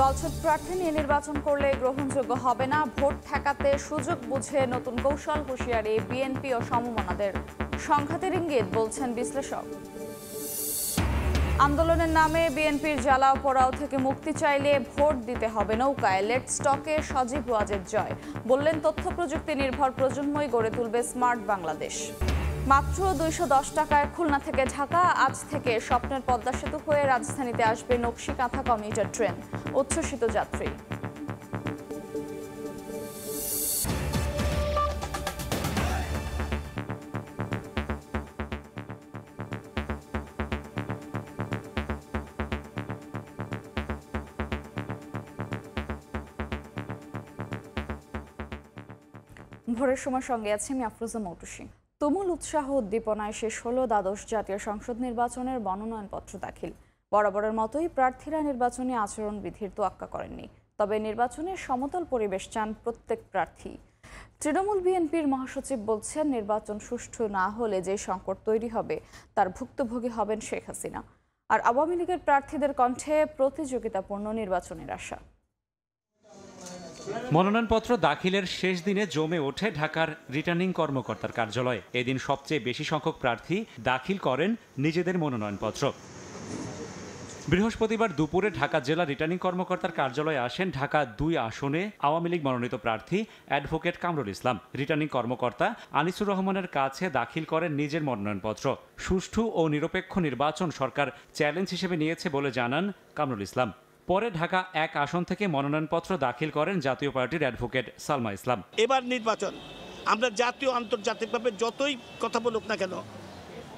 দলছুট প্রার্থী নিয়ে নির্বাচন করলে গ্রহণযোগ্য হবে না। ভোট ঠেকাতে সুযোগ বুঝে নতুন কৌশল হুঁশিয়ারি বিএনপি ও সমমনাদের। সংঘাতের ইঙ্গিত বলছেন বিশ্লেষক। আন্দোলনের নামে বিএনপির জ্বালাও পোড়াও থেকে মুক্তি চাইলে ভোট দিতে হবে নৌকায়। লেট স্টকে সজীব ওয়াজের জয়। বললেন, তথ্য প্রযুক্তি নির্ভর প্রজন্মই গড়ে তুলবে স্মার্ট বাংলাদেশ। মাত্র দুইশো দশ টাকায় খুলনা থেকে ঢাকা, আজ থেকে স্বপ্নের পদ্মা সেতু হয়ে রাজধানীতে আসবে নকশি কাঁথা কমিউটার ট্রেন, উচ্ছ্বসিত যাত্রী। ভোরের সময় সঙ্গে আছে আমি আফরোজা মৌটুসি। তুমুল উৎসাহ উদ্দীপনায় শেষ হলো দ্বাদশ জাতীয় সংসদ নির্বাচনের মনোনয়নপত্র দাখিল। বরাবরের মতোই প্রার্থীরা নির্বাচনী আচরণবিধির তোয়াক্কা করেননি। তবে নির্বাচনের সমতল পরিবেশ চান প্রত্যেক প্রার্থী। তৃণমূল বিএনপির মহাসচিব বলছেন, নির্বাচন সুষ্ঠু না হলে যে সংকট তৈরি হবে, তার ভুক্তভোগী হবেন শেখ হাসিনা। আর আওয়ামী লীগের প্রার্থীদের কণ্ঠে প্রতিযোগিতাপূর্ণ নির্বাচনের আশা। মনোনয়নপত্র দাখিলের শেষ দিনে জমে ওঠে ঢাকার রিটার্নিং কর্মকর্তার কার্যালয়ে। এদিন সবচেয়ে বেশি সংখ্যক প্রার্থী দাখিল করেন নিজেদের মনোনয়নপত্র। বৃহস্পতিবার দুপুরে ঢাকা জেলা রিটার্নিং কর্মকর্তার কার্যালয়ে আসেন ঢাকা দুই আসনে আওয়ামী লীগ মনোনীত প্রার্থী অ্যাডভোকেট কামরুল ইসলাম। রিটার্নিং কর্মকর্তা আনিসুর রহমানের কাছে দাখিল করেন নিজের মনোনয়নপত্র। সুষ্ঠু ও নিরপেক্ষ নির্বাচন সরকার চ্যালেঞ্জ হিসেবে নিয়েছে বলে জানান কামরুল ইসলাম। পরে ঢাকা এক আসন থেকে মনোনয়নপত্র দাখিল করেন জাতীয় পার্টির অ্যাডভোকেট সালমা ইসলাম। এবার নির্বাচন। আমরা জাতীয় আন্তর্জাতিকভাবে যতই কথা বলুক না কেন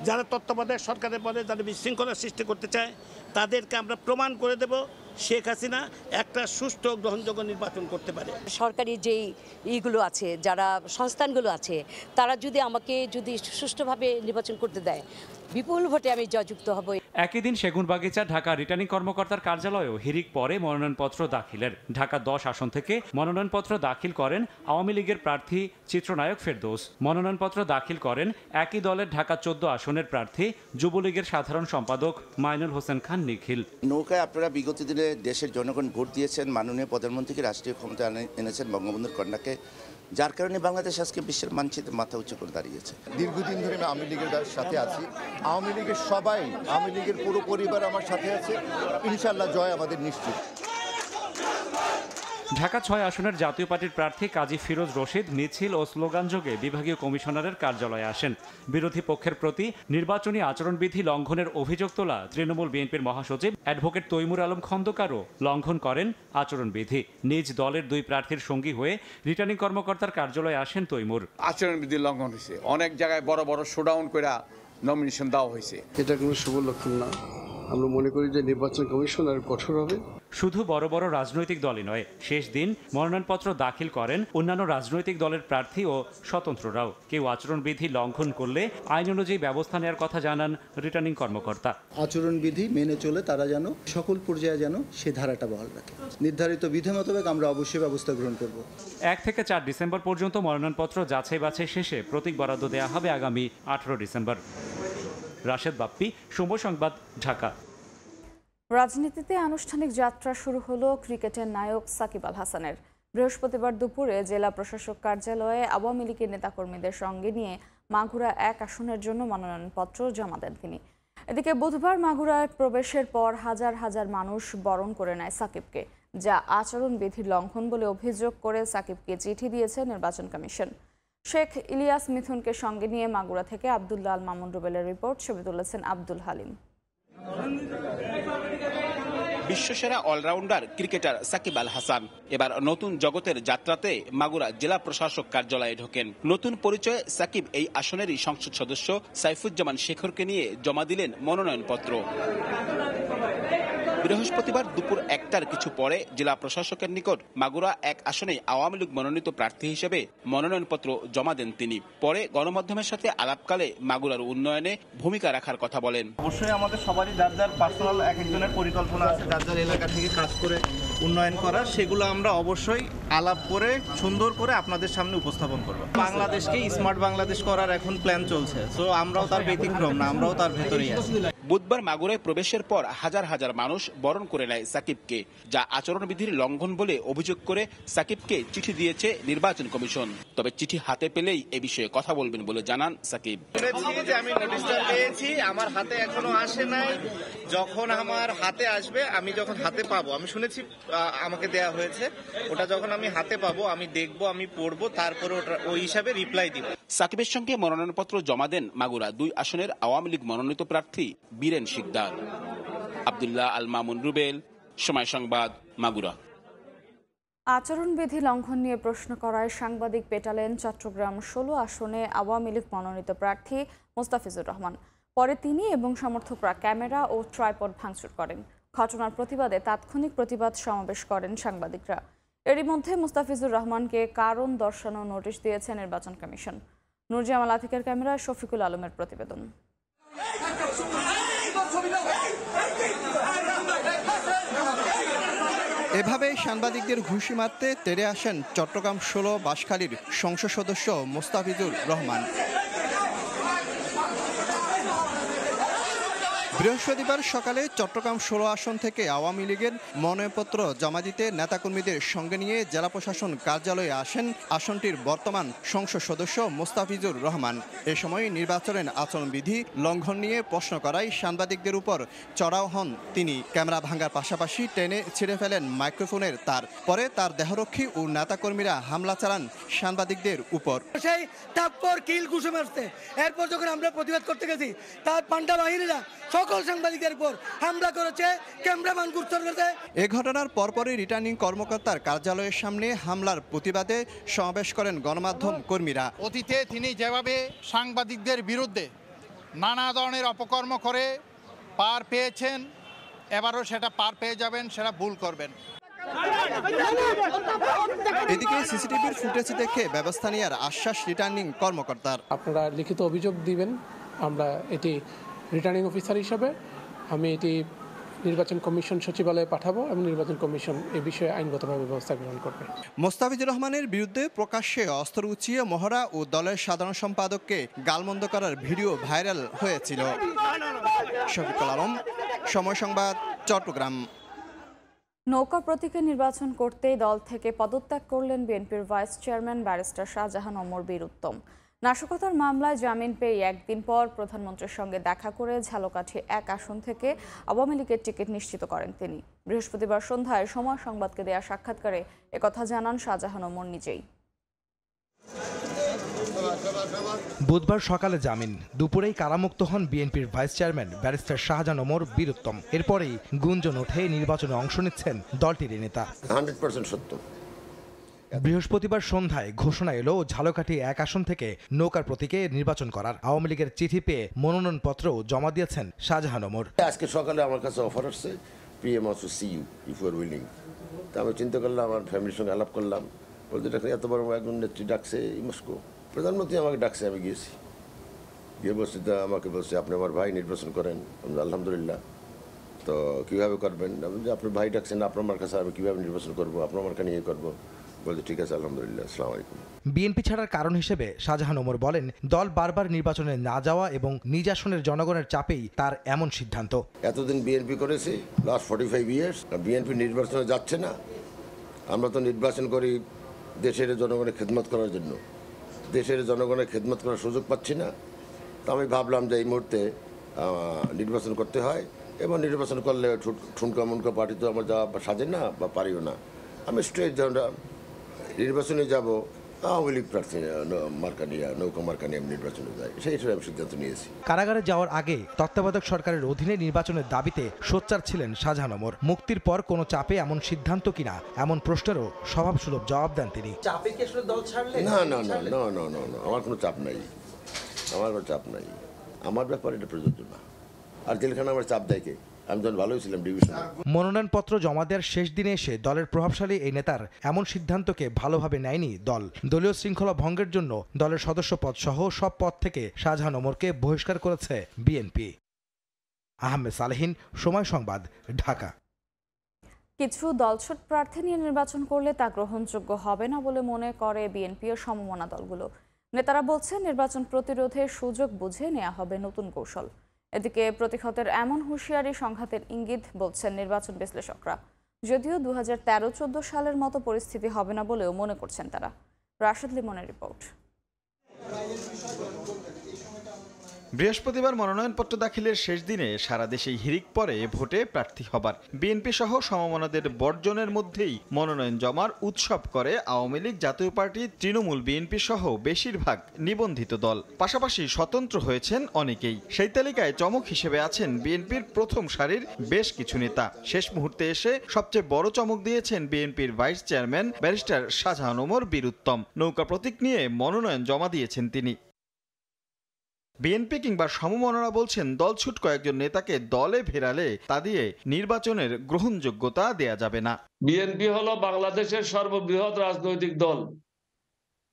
যারা তত্ত্বাবধায়ক সরকারের বলে যারা বিশৃঙ্খলা সৃষ্টি করতে চায় তাদেরকে আমরা প্রমাণ করে দেব শেখ হাসিনা একটা সুষ্ঠু গ্রহণযোগ্য নির্বাচন করতে পারে। সরকারি যেই ইগুলো আছে যারা সংস্থানগুলো আছে তারা যদি আমাকে যদি সুষ্ঠুভাবে নির্বাচন করতে দেয় বিপুল ভোটে আমি জয়যুক্ত হব। একই দিন সেগুনবাগিচা ঢাকা রিটার্নিং কর্মকর্তার কার্যালয়েও হিরিক পরে মনোনয়নপত্র দাখিলের। ঢাকা দশ আসন থেকে মনোনয়নপত্র দাখিল করেন আওয়ামী লীগের প্রার্থী চিত্রনায়ক ফেরদৌস। মনোনয়নপত্র দাখিল করেন একই দলের ঢাকা চোদ্দ আসনের প্রার্থী যুবলীগের সাধারণ সম্পাদক মাইনুল হোসেন খান নিখিল। নৌকায় আপনারা বিগত দিনে দেশের জনগণ ভোট দিয়েছেন মাননীয় প্রধানমন্ত্রীকে রাষ্ট্রীয় ক্ষমতা এনেছেন বঙ্গবন্ধুর কন্যাকে। যার কারণে বাংলাদেশ আজকে বিশ্বের মানচিত্রে মাথা উঁচু করে দাঁড়িয়েছে। দীর্ঘদিন ধরে আমি আওয়ামী লীগের সাথে আছি। আওয়ামী লীগের সবাই, আওয়ামী লীগের পুরো পরিবার আমার সাথে আছে। ইনশাল্লাহ জয় আমাদের নিশ্চিত। ঢাকা ছয় আসনের জাতীয় পার্টির প্রার্থী কাজী ফিরোজ রশিদ মিছিল ও স্লোগানযোগে বিভাগীয় কমিশনারের কার্যালয়ে আসেন। বিরোধী পক্ষের প্রতি নির্বাচনী আচরণবিধি লঙ্ঘনের অভিযোগ তোলা তৃণমূল বিএনপির মহাসচিব অ্যাডভোকেট তৈমুর আলম খন্দকারও লঙ্ঘন করেন আচরণবিধি। নিজ দলের দুই প্রার্থীর সঙ্গী হয়ে রিটার্নিং কর্মকর্তার কার্যালয়ে আসেন তৈমুর। আচরণবিধি লঙ্ঘন হয়েছে। অনেক জায়গায় বড় বড় শোডাউন করে নমিনেশন দেওয়া হয়েছে। এটা কোনো শুভ লক্ষণ না। আমরা মনে করি যে নির্বাচন কমিশনার কঠোর হবে। শুধু বড় বড় রাজনৈতিক দলই নয় শেষ দিন মনোনয়নপত্র দাখিল করেন অন্যান্য রাজনৈতিক দলের প্রার্থী ও স্বতন্ত্ররাও। কেউ আচরণবিধি লঙ্ঘন করলে আইন অনুযায়ী ব্যবস্থা নেওয়ার কথা জানান রিটার্নিং কর্মকর্তা। আচরণবিধি মেনে চলে তারা যেন সকল পর্যায়ে যেন সে ধারাটা বহাল রাখে। নির্ধারিত বিধি মোতাবেক আমরা অবশ্যই ব্যবস্থা গ্রহণ করব। এক থেকে চার ডিসেম্বর পর্যন্ত মনোনয়নপত্র যাচাই বাছাই শেষে প্রতীক বরাদ্দ দেওয়া হবে আগামী আঠারো ডিসেম্বর। রাশেদ বাপ্পি সময় সংবাদ ঢাকা। রাজনীতিতে আনুষ্ঠানিক যাত্রা শুরু হলো ক্রিকেটের নায়ক সাকিব আল হাসানের। বৃহস্পতিবার দুপুরে জেলা প্রশাসক কার্যালয়ে আওয়ামী লীগের নেতাকর্মীদের সঙ্গে নিয়ে মাগুরা এক আসনের জন্য মনোনয়নপত্র জমা দেন তিনি। এদিকে বুধবার মাগুরায় প্রবেশের পর হাজার হাজার মানুষ বরণ করে নেয় সাকিবকে, যা আচরণবিধির লঙ্ঘন বলে অভিযোগ করে সাকিবকে চিঠি দিয়েছে নির্বাচন কমিশন। শেখ ইলিয়াস মিথুনকে সঙ্গে নিয়ে মাগুরা থেকে আবদুল্লাহ আল মামুন রুবেলের রিপোর্ট, ছবি তুলেছেন আব্দুল হালিম। বিশ্বসেরা অলরাউন্ডার ক্রিকেটার সাকিব আল হাসান। এবার নতুন জগতের যাত্রাতে মাগুরা জেলা প্রশাসক কার্যালয়ে ঢোকেন। নতুন পরিচয়ে সাকিব এই আসনেরই সংসদ সদস্য সাইফুজ্জামান শেখরকে নিয়ে জমা দিলেন মনোনয়নপত্র। বৃহস্পতিবার দুপুর একটার কিছু পরে জেলা প্রশাসকের নিকট মাগুরা এক আসনে আওয়ামী লীগ মনোনীত প্রার্থী হিসেবে মনোনয়নপত্র জমা দেন তিনি। পরে গণমাধ্যমের সাথে আলাপকালে মাগুরার উন্নয়নে ভূমিকা রাখার কথা বলেন। অবশ্যই আমাদের সবারই যার যার পার্সোনাল এক একজনের পরিকল্পনা আছে, যার যার এলাকা থেকে কাজ করে উন্নয়ন করার, সেগুলো আমরা অবশ্যই আলাপ করে, সুন্দর করে আপনাদের সামনে উপস্থাপন করব। বাংলাদেশকে স্মার্ট বাংলাদেশ করার এখন প্ল্যান চলছে। সো আমরাও তার ব্যতিক্রম না, আমরাও তার ভেতরেই আছি। বুধবার মাগুরায় প্রবেশের পর হাজার হাজার মানুষ বরণ করে নেয় সাকিবকে যা আচরণবিধির লঙ্ঘন বলে অভিযোগ করে সাকিবকে চিঠি দিয়েছে নির্বাচন কমিশন। তবে চিঠি হাতে পেলেই এ বিষয়ে কথা বলবেন বলে জানান সাকিব। আমি নোটিশটা পেয়েছি আমার হাতে এখনও আসে নাই। যখন আমার হাতে আসবে আমি যখন হাতে পাবো আমি শুনেছি আমাকে দেয়া হয়েছে ওটা যখন আমি হাতে পাবো আমি দেখব আমি পড়ব তারপরে ওটা ওই হিসাবে রিপ্লাই দিব। সাকিবের সঙ্গে মনোনয়নপত্র জমা দেন মাগুরা দুই আসনের আওয়ামী লীগ মনোনীত প্রার্থী বীরেন শিকদার, আবদুল্লাহ আল মামুন রুবেল, সময় সংবাদ, মাগুরা। আচরণবিধি লঙ্ঘন নিয়ে প্রশ্ন করায় সাংবাদিক পেটালেন চট্টগ্রাম ষোলো আসনে আওয়ামী লীগ মনোনীত প্রার্থী মোস্তাফিজুর রহমান। পরে তিনি এবং সমর্থকরা ক্যামেরা ও ট্রাইপড ভাঙচুর করেন। ঘটনার প্রতিবাদে তাৎক্ষণিক প্রতিবাদ সমাবেশ করেন সাংবাদিকরা। এরই মধ্যে মুস্তাফিজুর রহমানকে কারণ দর্শানো নোটিশ দিয়েছে নির্বাচন কমিশন। নুরজামাল আতিকের ক্যামেরা শফিকুল আলমের প্রতিবেদন। এভাবে সাংবাদিকদের ঘুষি মারতে তেরে আসেন চট্টগ্রাম ষোলো বাসখালীর সংসদ সদস্য মোস্তাফিজুর রহমান। বৃহস্পতিবার সকালে চট্টগ্রাম ষোলো আসন থেকে আওয়ামী লীগের মনোনয়নপত্র জমা দিতে নেতাকর্মীদের সঙ্গে নিয়ে জেলা প্রশাসন কার্যালয়ে আসেন আসনটির বর্তমান সংসদ সদস্য মোস্তাফিজুর রহমান। এ সময় নির্বাচনের আচরণবিধি লঙ্ঘন নিয়ে প্রশ্ন করায় সাংবাদিকদের উপর চড়াও হন তিনি। ক্যামেরা ভাঙার পাশাপাশি টেনে ছিঁড়ে ফেলেন মাইক্রোফোনের তার। পরে তার দেহরক্ষী ও নেতাকর্মীরা হামলা চালান সাংবাদিকদের উপর। সেই তারপর কিল, ঘুষে মারছে এরপর যখন আমরা প্রতিবাদ করতে গেছি, তার পান্ডা বাহিনীরা সকল সাংবাদিকের উপর হামলা করেছে ক্যামেরাম্যান গুরুত্ব করেছে এ ঘটনার পরপরই রিটার্নিং কর্মকর্তার কার্যালয়ের সামনে হামলার প্রতিবাদে সমাবেশ করেন গণমাধ্যম কর্মীরা। অতীতে তিনি যেভাবে সাংবাদিকদের বিরুদ্ধে নানা ধরনের অপকর্ম করে পার পেয়েছেন এবারও সেটা পার পেয়ে যাবেন সেটা ভুল করবেন। এদিকে সিসিটিভির ফুটেজ দেখে ব্যবস্থা নেওয়ার আশ্বাস রিটার্নিং কর্মকর্তার। আপনারা লিখিত অভিযোগ দিবেন আমরা এটি রিটার্নিং অফিসার হিসাবে আমি এটি নির্বাচন কমিশন সচিবালয়ে পাঠাবো এবং নির্বাচন কমিশন এ বিষয়ে আইনগতভাবে ব্যবস্থা গ্রহণ করবে। মোস্তাফিজুর রহমানের বিরুদ্ধে প্রকাশ্যে অস্ত্র উঁচিয়ে মহড়া ও দলের সাধারণ সম্পাদককে গালমন্দ করার ভিডিও ভাইরাল হয়েছিল। শফিকুল আলম সময় সংবাদ চট্টগ্রাম। নৌকা প্রতীকে নির্বাচন করতেই দল থেকে পদত্যাগ করলেন বিএনপির vice chairman barrister Shahjahan Omar Bir Uttam. নাশকতার মামলায় জামিন পেয়ে একদিন পর প্রধানমন্ত্রীর সঙ্গে দেখা করে ঝালকাঠি এক আসন থেকে আওয়ামী লীগের টিকিট নিশ্চিত করেন তিনি। বৃহস্পতিবার সন্ধ্যায় সময় সংবাদকে দেয়া সাক্ষাৎকারে একথা জানান শাহজাহান ওমর নিজেই। বুধবার সকালে জামিন। দুপুরেই কারামুক্ত হন বিএনপির vice chairman barrister Shahjahan Omar Biruttam. এরপরেই গুঞ্জন ওঠে নির্বাচনে অংশ নিচ্ছেন দলটির নেতা। হান্ড্রেড পার্সেন্ট সত্য। বৃহস্পতিবার সন্ধ্যায় ঘোষণা এলো ঝালকাঠি এক আসন থেকে নৌকার প্রতীকে নির্বাচন করার। আওয়ামী লীগের চিঠি পেয়ে মনোনয়নপত্র জমা দিয়েছেন শাহজাহান ওমর। আজকে সকালে আমার কাছে অফার আসছে PM also see you if you are willing তা আমি চিন্তা করলাম আমার ফ্যামিলির সঙ্গে আলাপ করলাম। বলতে ডাকছে এত বড় একজন নেত্রী ডাকছে মস্কো। প্রধানমন্ত্রী আমাকে ডাকছে আমি গিয়েছি। গিয়ে বলছি তা আমাকে বলছে আপনি আমার ভাই নির্বাচন করেন। আলহামদুলিল্লাহ। তো কীভাবে করবেন? আপনার ভাই ডাকছেন আপনার আমার কাছে আমি কীভাবে নির্বাচন করব? আপনার আমার নিয়ে করব? বলছে ঠিক আছে আলহামদুলিল্লাহ আসসালামু আলাইকুম। বিএনপি ছাড়ার কারণ হিসেবে শাহজাহান ওমর বলেন দল বারবার নির্বাচনে না যাওয়া এবং নিজ আসনের জনগণের চাপেই তার এমন সিদ্ধান্ত। এতদিন বিএনপি করেছি last forty five years BNP নির্বাচনে যাচ্ছে না। আমরা তো নির্বাচন করি দেশের জনগণের খেদমত করার জন্য। দেশের জনগণের খেদমত করার সুযোগ পাচ্ছি না। তো আমি ভাবলাম যে এই মুহূর্তে নির্বাচন করতে হয় এবং নির্বাচন করলে ঠুনকা মুনকা পার্টি তো আমার যাওয়া সাজে না বা পারিও না। আমি স্ট্রেট নির্বাচনে যাব আওয়ামী লীগ প্রার্থী মার্কা নিয়ে নৌকা মার্কা নিয়ে আমি নির্বাচনে যাই। সেই হিসেবে আমি সিদ্ধান্ত নিয়েছি। কারাগারে যাওয়ার আগে তত্ত্বাবধায়ক সরকারের অধীনে নির্বাচনের দাবিতে সোচ্চার ছিলেন শাহজাহান ওমর। মুক্তির পর কোনো চাপে এমন সিদ্ধান্ত কিনা এমন প্রশ্নেরও স্বভাবসুলভ জবাব দেন তিনি। চাপে কি আসলে দল ছাড়লে? না না না না না না না আমার কোনো চাপ নাই। আমার কোনো চাপ নাই। আমার ব্যাপারে এটা প্রযোজ্য না। আর জেলখানা আমার চাপ দেয় কে? আমি যখন ভালোই ছিলাম ডিভিশনে। মনোনয়নপত্র জমা দেওয়ার শেষ দিনে এসে দলের প্রভাবশালী এই নেতার এমন সিদ্ধান্তকে ভালোভাবে নেয়নি দল। দলীয় শৃঙ্খলা ভঙ্গের জন্য দলের সদস্য পদ সহ সব পদ থেকে শাহজাহান ওমরকে বহিষ্কার করেছে বিএনপি। আহমেদ সালেহিন সময় সংবাদ ঢাকা। কিছু দলছুট প্রার্থী নিয়ে নির্বাচন করলে তা গ্রহণযোগ্য হবে না বলে মনে করে বিএনপি ও সমমনা দলগুলো। নেতারা বলছেন নির্বাচন প্রতিরোধে সুযোগ বুঝে নেওয়া হবে নতুন কৌশল। এদিকে প্রতিহতের এমন হুঁশিয়ারি সংঘাতের ইঙ্গিত বলছেন নির্বাচন বিশ্লেষকরা। যদিও দু হাজার তেরো চোদ্দ সালের মতো পরিস্থিতি হবে না বলেও মনে করছেন তারা। রাশেদ লিমনের রিপোর্ট। বৃহস্পতিবার মনোনয়নপত্র দাখিলের শেষ দিনে সারা দেশেই হিরিক পরে ভোটে প্রার্থী হবার। বিএনপি সহ সমমনাদের বর্জনের মধ্যেই মনোনয়ন জমার উৎসব করে আওয়ামী লীগ, জাতীয় পার্টি, তৃণমূল বিএনপি সহ বেশিরভাগ নিবন্ধিত দল। পাশাপাশি স্বতন্ত্র হয়েছেন অনেকেই। সেই তালিকায় চমক হিসেবে আছেন বিএনপির প্রথম সারির বেশ কিছু নেতা। শেষ মুহূর্তে এসে সবচেয়ে বড় চমক দিয়েছেন বিএনপির vice chairman barrister Shahjahan Omar Biruttam. নৌকা প্রতীক নিয়ে মনোনয়ন জমা দিয়েছেন তিনি। বিএনপি কিংবা সমমনরা বলছেন, দলছুট কয়েকজন নেতাকে দলে ফেরালে তা দিয়ে নির্বাচনের গ্রহণযোগ্যতা দেয়া যাবে না। বিএনপি হলো বাংলাদেশের সর্ববৃহৎ রাজনৈতিক দল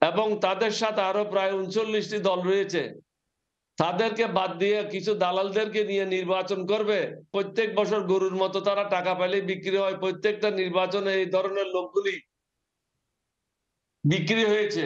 এবং তাদের সাথে আরও প্রায় উনচল্লিশটি দল রয়েছে। তাদেরকে বাদ দিয়ে কিছু দালালদেরকে নিয়ে নির্বাচন করবে। প্রত্যেক বছর গরুর মতো তারা টাকা পাইলে বিক্রি হয়। প্রত্যেকটা নির্বাচনে এই ধরনের লোকগুলি বিক্রি হয়েছে।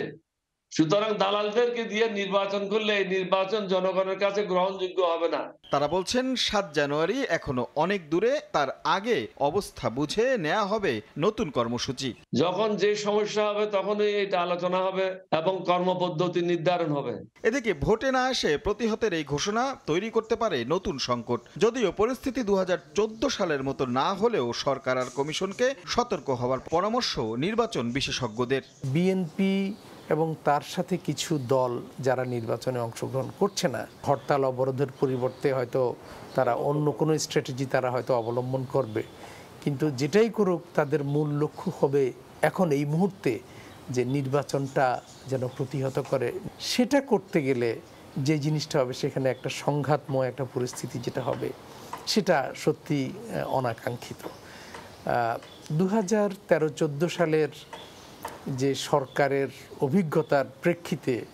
সুতরাং দালালদেরকে দিয়ে নির্বাচন করলে এই নির্বাচন জনগণের কাছে গ্রহণযোগ্য হবে না। তারা বলছেন সাত জানুয়ারি এখনও অনেক দূরে তার আগে অবস্থা বুঝে নেওয়া হবে নতুন কর্মসূচি। যখন যে সমস্যা হবে তখনই এটা আলোচনা হবে এবং কর্মপদ্ধতি নির্ধারণ হবে। এদিকে ভোটে না এসে প্রতিহতের এই ঘোষণা তৈরি করতে পারে নতুন সংকট। যদিও পরিস্থিতি দু হাজার চোদ্দ সালের মতো না হলেও সরকার আর কমিশনকে সতর্ক হওয়ার পরামর্শ নির্বাচন বিশেষজ্ঞদের। বিএনপি এবং তার সাথে কিছু দল যারা নির্বাচনে অংশগ্রহণ করছে না, হরতাল অবরোধের পরিবর্তে হয়তো তারা অন্য কোনো স্ট্র্যাটেজি তারা হয়তো অবলম্বন করবে। কিন্তু যেটাই করুক, তাদের মূল লক্ষ্য হবে এখন এই মুহূর্তে যে নির্বাচনটা যেন প্রতিহত করে। সেটা করতে গেলে যে জিনিসটা হবে, সেখানে একটা সংঘাতময় একটা পরিস্থিতি যেটা হবে, সেটা সত্যি অনাকাঙ্ক্ষিত। দু হাজার তেরো সালের যে সরকারের অভিজ্ঞতার প্রেক্ষিতে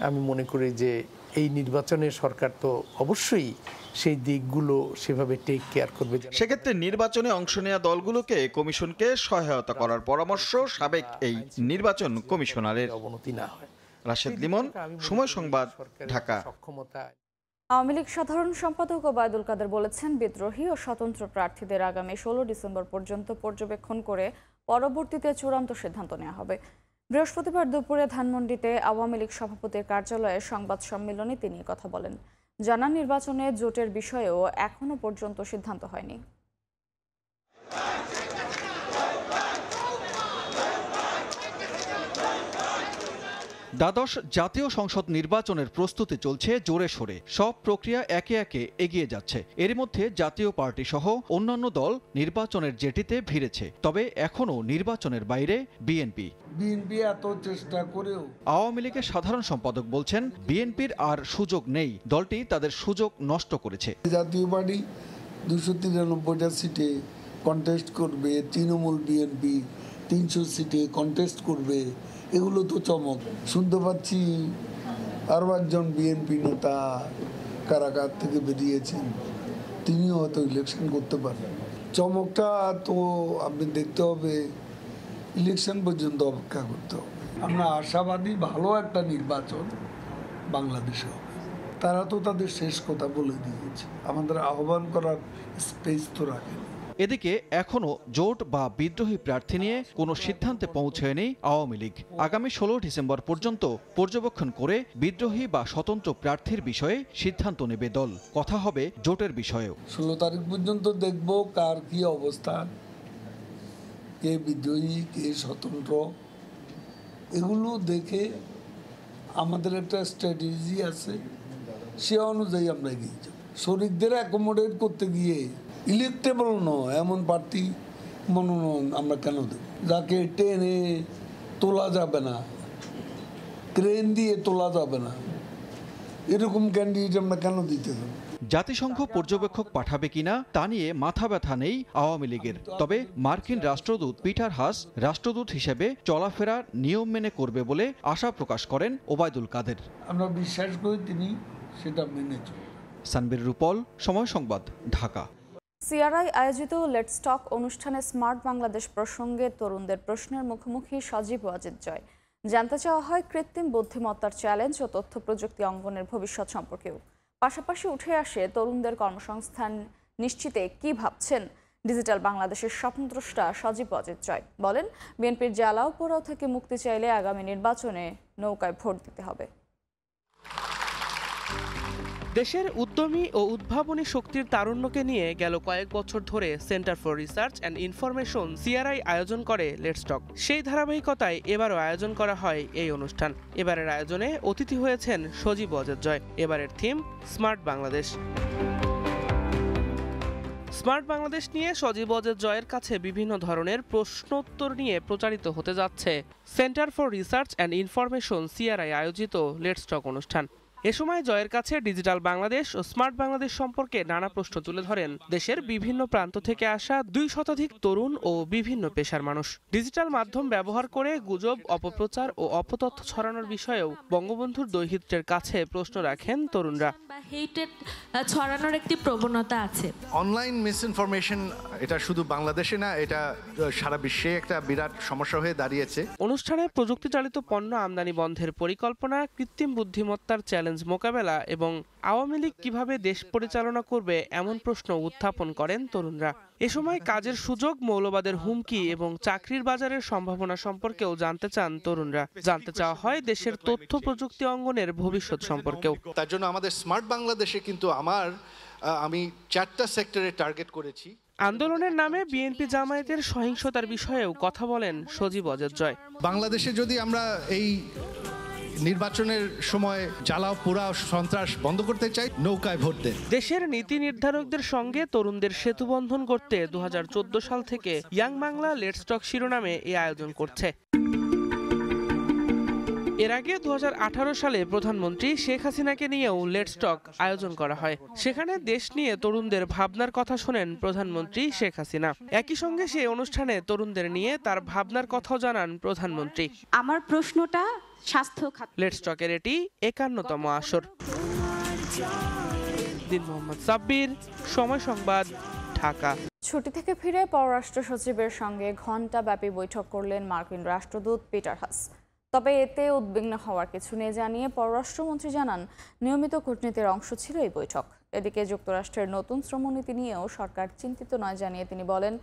আমি মনে করি যে এই নির্বাচনে সরকার তো অবশ্যই সেই দিকগুলো সেভাবে টেক কেয়ার করবে। সেক্ষেত্রে নির্বাচনে অংশ নেওয়া দলগুলোকে কমিশনকে সহায়তা করার পরামর্শ সাবেক এই নির্বাচন কমিশনারের। অবনতি না হয়। রাশেদ লিমন সময় সংবাদ ঢাকা। আওয়ামী লীগ সাধারণ সম্পাদক ওবায়দুল কাদের বলেছেন বিদ্রোহী ও স্বতন্ত্র প্রার্থীদের আগামী ষোলো ডিসেম্বর পর্যন্ত পর্যবেক্ষণ করে পরবর্তীতে চূড়ান্ত সিদ্ধান্ত নেওয়া হবে। বৃহস্পতিবার দুপুরে ধানমন্ডিতে আওয়ামী লীগ সভাপতির কার্যালয়ে সংবাদ সম্মেলনে তিনি কথা বলেন। জানান, নির্বাচনে জোটের বিষয়েও এখনও পর্যন্ত সিদ্ধান্ত হয়নি। দ্বাদশ জাতীয় সংসদ নির্বাচনের প্রস্তুতি চলছে জোরে সোরে। সব প্রক্রিয়া একে একে এগিয়ে যাচ্ছে। এর মধ্যে জাতীয় পার্টি সহ অন্যান্য দল নির্বাচনের জেটিতে ভিড়েছে। তবে এখনও নির্বাচনের বাইরে বিএনপি। বিএনপি এত চেষ্টা করেও আওয়ামী লীগের সাধারণ সম্পাদক বলছেন বিএনপির আর সুযোগ নেই। দলটি তাদের সুযোগ নষ্ট করেছে। জাতীয় পার্টি দুশো তিরানব্বইটা সিটে কন্টেস্ট করবে তৃণমূল বিএনপি তিনশো সিটে কন্টেস্ট করবে। এগুলো তো চমক। শুনতে পাচ্ছি আরও একজন বিএনপি নেতা কারাগার থেকে বেরিয়েছেন। তিনিও হয়তো ইলেকশন করতে পারেন চমকটা তো আপনি দেখতে হবে ইলেকশন পর্যন্ত অপেক্ষা করতে হবে। আমরা আশাবাদী ভালো একটা নির্বাচন বাংলাদেশে হবে। তারা তো তাদের শেষ কথা বলে দিয়েছে। আমাদের আহ্বান করার স্পেস তো রাখেনি। এদিকে এখনও জোট বা বিদ্রোহী প্রার্থী নিয়ে কোনো সিদ্ধান্তে পৌঁছায়নি আওয়ামী লীগ। আগামী ষোলো ডিসেম্বর পর্যন্ত পর্যবেক্ষণ করে বিদ্রোহী বা স্বতন্ত্র প্রার্থীর বিষয়ে সিদ্ধান্ত নেবে দল। কথা হবে জোটের বিষয়েও। ষোলো তারিখ পর্যন্ত দেখব কার কি অবস্থান কে বিদ্রোহী, কে স্বতন্ত্র। এগুলো দেখে আমাদের একটা স্ট্র্যাটেজি আছে, সে অনুযায়ী আমরা এগিয়ে যাব। শরিকদের অ্যাকোমোডেট করতে গিয়ে ইলেকটেবল নয় এমন প্রার্থী মনোনয়ন আমরা কেন দেব? যাকে টেনে তোলা যাবে না ক্রেন দিয়ে তোলা যাবে না এরকম ক্যান্ডিডেট আমরা কেন দিতে দেবো? জাতিসংঘ পর্যবেক্ষক পাঠাবে কিনা তা নিয়ে মাথা ব্যথা নেই আওয়ামী লীগের। তবে মার্কিন রাষ্ট্রদূত পিটার হাস রাষ্ট্রদূত হিসেবে চলাফেরা নিয়ম মেনে করবে বলে আশা প্রকাশ করেন ওবায়দুল কাদের। আমরা বিশ্বাস করি তিনি সেটা মেনে চলবেন সানবির রূপল সময় সংবাদ ঢাকা। সিআরআই আয়োজিত লেটস টক অনুষ্ঠানে স্মার্ট বাংলাদেশ প্রসঙ্গে তরুণদের প্রশ্নের মুখোমুখি সজীব ওয়াজিদ জয়। জানতে চাওয়া হয় কৃত্রিম বুদ্ধিমত্তার চ্যালেঞ্জ ও তথ্য প্রযুক্তি অঙ্গনের ভবিষ্যৎ সম্পর্কেও। পাশাপাশি উঠে আসে তরুণদের কর্মসংস্থান নিশ্চিতে কি ভাবছেন ডিজিটাল বাংলাদেশের স্বপ্নদ্রষ্টা সজীব অজিত জয়। বলেন, বিএনপির জ্বালাও পোড়াও থেকে মুক্তি চাইলে আগামী নির্বাচনে নৌকায় ভোট দিতে হবে। দেশের উদ্যমী ও উদ্ভাবনী শক্তির তারুণ্যকে নিয়ে গেল কয়েক বছর ধরে centre for research and information CRI আয়োজন করে লেটস্টক সেই ধারাবাহিকতায় এবারও আয়োজন করা হয় এই অনুষ্ঠান। এবারের আয়োজনে অতিথি হয়েছেন সজীব অজের জয় এবারের theme, smart Bangladesh. Smart Bangladesh নিয়ে সজীব অজের জয়ের কাছে বিভিন্ন ধরনের প্রশ্নোত্তর নিয়ে প্রচারিত হতে যাচ্ছে centre for research and information CRI আয়োজিত লেটস্টক অনুষ্ঠান। এ সময় জয়ের কাছে ডিজিটাল বাংলাদেশ ও স্মার্ট বাংলাদেশ সম্পর্কে নানা প্রশ্ন তুলে ধরেন। দেশের বিভিন্ন প্রান্ত থেকে আসা দুই শতাধিক তরুণ ও বিভিন্ন পেশার মানুষ। ডিজিটাল মাধ্যম ব্যবহার করে গুজব অপপ্রচার ও অপতথ্য ছড়ানোর বিষয়েও বঙ্গবন্ধুর দৈহিত্রের কাছে প্রশ্ন রাখেন তরুণরা। ছড়ানোর একটি প্রবণতা আছে। অনলাইন মিস ইনফরমেশন এটা শুধু বাংলাদেশে না এটা সারা বিশ্বে একটা বিরাট সমস্যা হয়ে দাঁড়িয়েছে। অনুষ্ঠানে প্রযুক্তিচালিত পণ্য আমদানি বন্ধের পরিকল্পনা কৃত্রিম বুদ্ধিমত্তার চ্যালেঞ্জ মোকাবেলা এবং আওয়ামী লীগ কীভাবে দেশ পরিচালনা করবে এমন প্রশ্ন উত্থাপন করেন তরুণরা। এ সময় কাজের সুযোগ মৌলবাদের হুমকি এবং চাকরির বাজারের সম্ভাবনা সম্পর্কেও জানতে চান তরুণরা। জানতে চাওয়া হয় দেশের তথ্য প্রযুক্তি অঙ্গনের ভবিষ্যৎ সম্পর্কেও। তার জন্য আমাদের স্মার্ট বাংলাদেশে কিন্তু আমার আমি চারটা সেক্টরে টার্গেট করেছি। আন্দোলনের নামে বিএনপি জামায়াতের সহিংসতার বিষয়েও কথা বলেন সজীব অজয় জয়। বাংলাদেশে যদি আমরা এই নির্বাচনের সময় জ্বালাও পোড়াও সন্ত্রাস বন্ধ করতে চাই নৌকায় ভোট দেন। দেশের নীতি নির্ধারকদের সঙ্গে তরুণদের সেতুবন্ধন করতে দুহাজার চোদ্দ সাল থেকে ইয়াং বাংলা লেটস্টক শিরোনামে এই আয়োজন করছে। এর আগে দুহাজার আঠারো সালে প্রধানমন্ত্রী শেখ হাসিনাকে নিয়েও লেটস্টক আয়োজন করা হয়। সেখানে দেশ নিয়ে তরুণদের ভাবনার কথা শোনেন প্রধানমন্ত্রী শেখ হাসিনা। একই সঙ্গে সেই অনুষ্ঠানে তরুণদের নিয়ে তার ভাবনার কথাও জানান প্রধানমন্ত্রী। আমার প্রশ্নটা স্বাস্থ্য খাত লেটস্টকের এটি একান্নতম আসর। দিন মোহাম্মদ সাব্বির সময় সংবাদ ঢাকা। ছুটি থেকে ফিরে পররাষ্ট্র সচিবের সঙ্গে ঘণ্টাব্যাপী বৈঠক করলেন মার্কিন রাষ্ট্রদূত পিটার হাস। তবে এতে উদ্বিগ্ন হওয়ার কিছু নেই জানিয়ে পররাষ্ট্রমন্ত্রী জানান নিয়মিত কূটনীতির অংশ ছিল এই বৈঠক। এদিকে যুক্তরাষ্ট্রের নতুন শ্রমনীতি নিয়েও সরকার চিন্তিত নয় জানিয়ে তিনি বলেন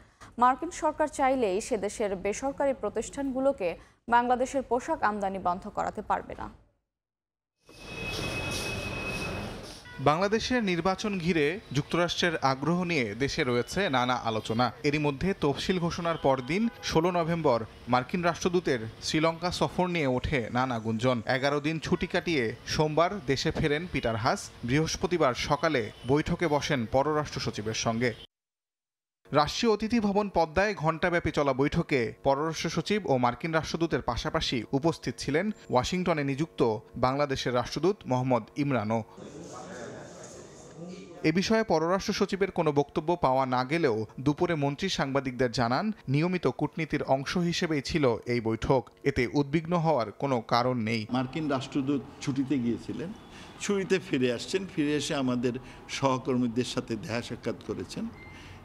মার্কিন সরকার চাইলেই সে দেশের বেসরকারি প্রতিষ্ঠানগুলোকে বাংলাদেশের পোশাক আমদানি বন্ধ করাতে পারবে না। বাংলাদেশের নির্বাচন ঘিরে যুক্তরাষ্ট্রের আগ্রহ নিয়ে দেশে রয়েছে নানা আলোচনা। এরই মধ্যে তফসিল ঘোষণার পরদিন, ষোলো নভেম্বর, মার্কিন রাষ্ট্রদূতের শ্রীলঙ্কা সফর নিয়ে ওঠে নানা গুঞ্জন। এগারো দিন ছুটি কাটিয়ে সোমবার দেশে ফেরেন পিটার হাস। বৃহস্পতিবার সকালে বৈঠকে বসেন পররাষ্ট্র সচিবের সঙ্গে। রাষ্ট্রীয় অতিথি ভবন পদ্মায় ঘণ্টাব্যাপী চলা বৈঠকে পররাষ্ট্র সচিব ও মার্কিন রাষ্ট্রদূতের পাশাপাশি উপস্থিত ছিলেন ওয়াশিংটনে নিযুক্ত বাংলাদেশের রাষ্ট্রদূত মোহাম্মদ ইমরানও। এ বিষয়ে পররাষ্ট্র সচিবের কোনো বক্তব্য পাওয়া না গেলেও দুপুরে মন্ত্রী সাংবাদিকদের জানান, নিয়মিত কূটনীতির অংশ হিসেবেই ছিল এই বৈঠক। এতে উদ্বিগ্ন হওয়ার কোনো কারণ নেই। মার্কিন রাষ্ট্রদূত ছুটিতে গিয়েছিলেন। ছুটিতে ফিরে আসছেন। ফিরে এসে আমাদের সহকর্মীদের সাথে দেখা সাক্ষাৎ করেছেন।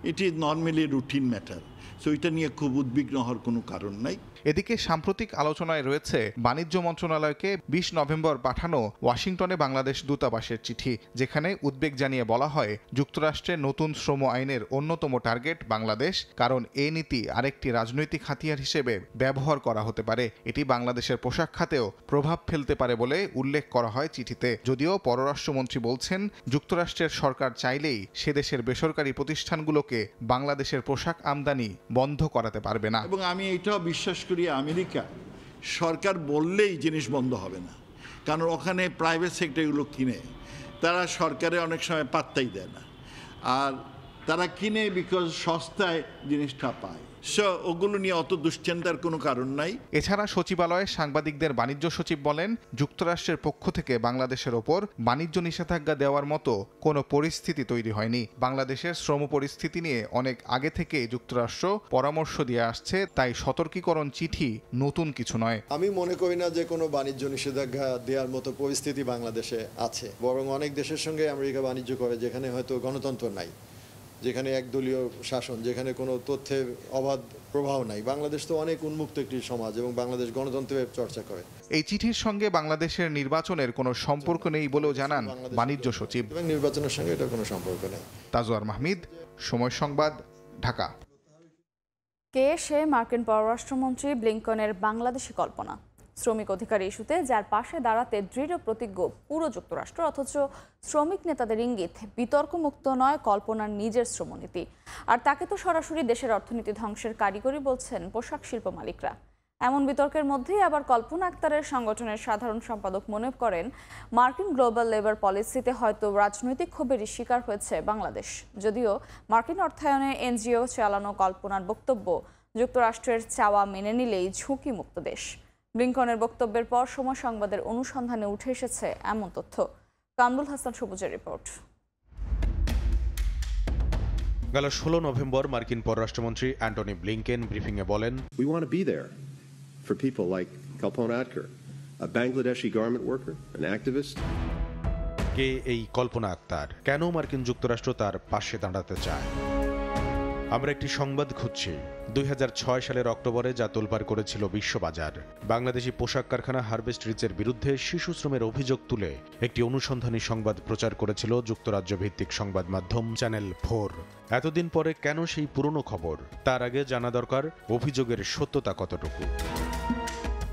এটি নর্মালি রুটিন ম্যাটার সো এটা নিয়ে খুব উদ্বিগ্ন হওয়ার কোনো কারণ নাই। এদিকে সাম্প্রতিক আলোচনায় রয়েছে, বাণিজ্য মন্ত্রণালয়কে বিশ নভেম্বর পাঠানো ওয়াশিংটনে বাংলাদেশ দূতাবাসের চিঠি, যেখানে উদ্বেগ জানিয়ে বলা হয় যুক্তরাষ্ট্রের নতুন শ্রম আইনের অন্যতম টার্গেট বাংলাদেশ, কারণ এ নীতি আরেকটি রাজনৈতিক হাতিয়ার হিসেবে ব্যবহার করা হতে পারে। এটি বাংলাদেশের পোশাক খাতেও প্রভাব ফেলতে পারে বলে উল্লেখ করা হয় চিঠিতে। যদিও পররাষ্ট্রমন্ত্রী বলছেন, যুক্তরাষ্ট্রের সরকার চাইলেই সে দেশের বেসরকারি প্রতিষ্ঠানগুলোকে বাংলাদেশের পোশাক আমদানি বন্ধ করাতে পারবে না। এবং আমি এটাও বিশ্বাস করি আমেরিকা, সরকার বললেই জিনিস বন্ধ হবে না। কারণ ওখানে প্রাইভেট সেক্টরগুলো কিনে, তারা সরকারে অনেক সময় পাত্তাই দেয় না। আর তারা কিনে বিকজ সস্তায় জিনিসটা পায়। সো ওগুলো নিয়ে অত দুশ্চিন্তার কোনো কারণ নাই। এছাড়া সচিবালয়ে সাংবাদিকদের বাণিজ্য সচিব বলেন যুক্তরাষ্ট্রের পক্ষ থেকে বাংলাদেশের ওপর বাণিজ্য নিষেধাজ্ঞা দেওয়ার মতো কোনো পরিস্থিতি তৈরি হয়নি। বাংলাদেশের শ্রম পরিস্থিতি নিয়ে অনেক আগে থেকে যুক্তরাষ্ট্র পরামর্শ দিয়ে আসছে তাই সতর্কীকরণ চিঠি নতুন কিছু নয়। আমি মনে করি না যে কোনো বাণিজ্য নিষেধাজ্ঞা দেওয়ার মতো পরিস্থিতি বাংলাদেশে আছে। বরং অনেক দেশের সঙ্গে আমেরিকা বাণিজ্য করে যেখানে হয়তো গণতন্ত্র নাই। যেখানে একদলীয় শাসন যেখানে কোনো তথ্যের অবাধ প্রভাব নাই। বাংলাদেশ তো অনেক উন্মুক্ত একটি সমাজ এবং বাংলাদেশ গণতন্ত্রের চর্চা করে। এই চিঠির সঙ্গে বাংলাদেশের নির্বাচনের কোনো সম্পর্ক নেই বলেও জানান বাণিজ্য সচিব। এবং নির্বাচনের সঙ্গে এটা কোনো সম্পর্ক নেই। তাজওয়ার মাহমিদ সময় সংবাদ ঢাকা। কে সে মার্কিন পররাষ্ট্রমন্ত্রী ব্লিংকনের বাংলাদেশি কল্পনা? শ্রমিক অধিকার ইস্যুতে, যার পাশে দাঁড়াতে দৃঢ় প্রতিজ্ঞ পুরো যুক্তরাষ্ট্র, অথচ শ্রমিক নেতাদের ইঙ্গিত, বিতর্কমুক্ত নয় কল্পনার নিজের শ্রমনীতি। আর তাকে তো সরাসরি দেশের অর্থনীতি ধ্বংসের কারিগরি বলছেন পোশাক শিল্প মালিকরা। এমন বিতর্কের মধ্যেই আবার কল্পনা আক্তারের সংগঠনের সাধারণ সম্পাদক মনে করেন, মার্কিন গ্লোবাল লেবার পলিসিতে হয়তো রাজনৈতিক ক্ষোভেরই শিকার হয়েছে বাংলাদেশ। যদিও মার্কিন অর্থায়নে এনজিও চালানো কল্পনার বক্তব্য, যুক্তরাষ্ট্রের চাওয়া মেনে নিলেই ঝুঁকিমুক্ত দেশ। ব্লিংকনের বক্তব্যের পর সময় সংবাদের অনুসন্ধানে উঠে এসেছে এমন তথ্য। কামরুল হাসান সবুজের রিপোর্ট। গেল ষোলো নভেম্বর মার্কিন পররাষ্ট্রমন্ত্রী অ্যান্টনি ব্লিংকেন ব্রিফিংয়ে বলেন We want to be there for people like Kalpana Adkar, a Bangladeshi garment worker, an activist. কে এই কল্পনা আক্তার? কেন মার্কিন যুক্তরাষ্ট্র তার পাশে দাঁড়াতে চায়? আমরা একটি সংবাদ খুঁজছি। দুই হাজার ছয় সালের অক্টোবরে যা তোলপাড় করেছিল বিশ্ববাজার। বাংলাদেশি পোশাক কারখানা হারভেস্ট রিচের বিরুদ্ধে শিশু শ্রমের অভিযোগ তুলে একটি অনুসন্ধানী সংবাদ প্রচার করেছিল যুক্তরাজ্য ভিত্তিক সংবাদ মাধ্যম চ্যানেল ফোর। এতদিন পরে কেন সেই পুরনো খবর? তার আগে জানা দরকার অভিযোগের সত্যতা কতটুকু?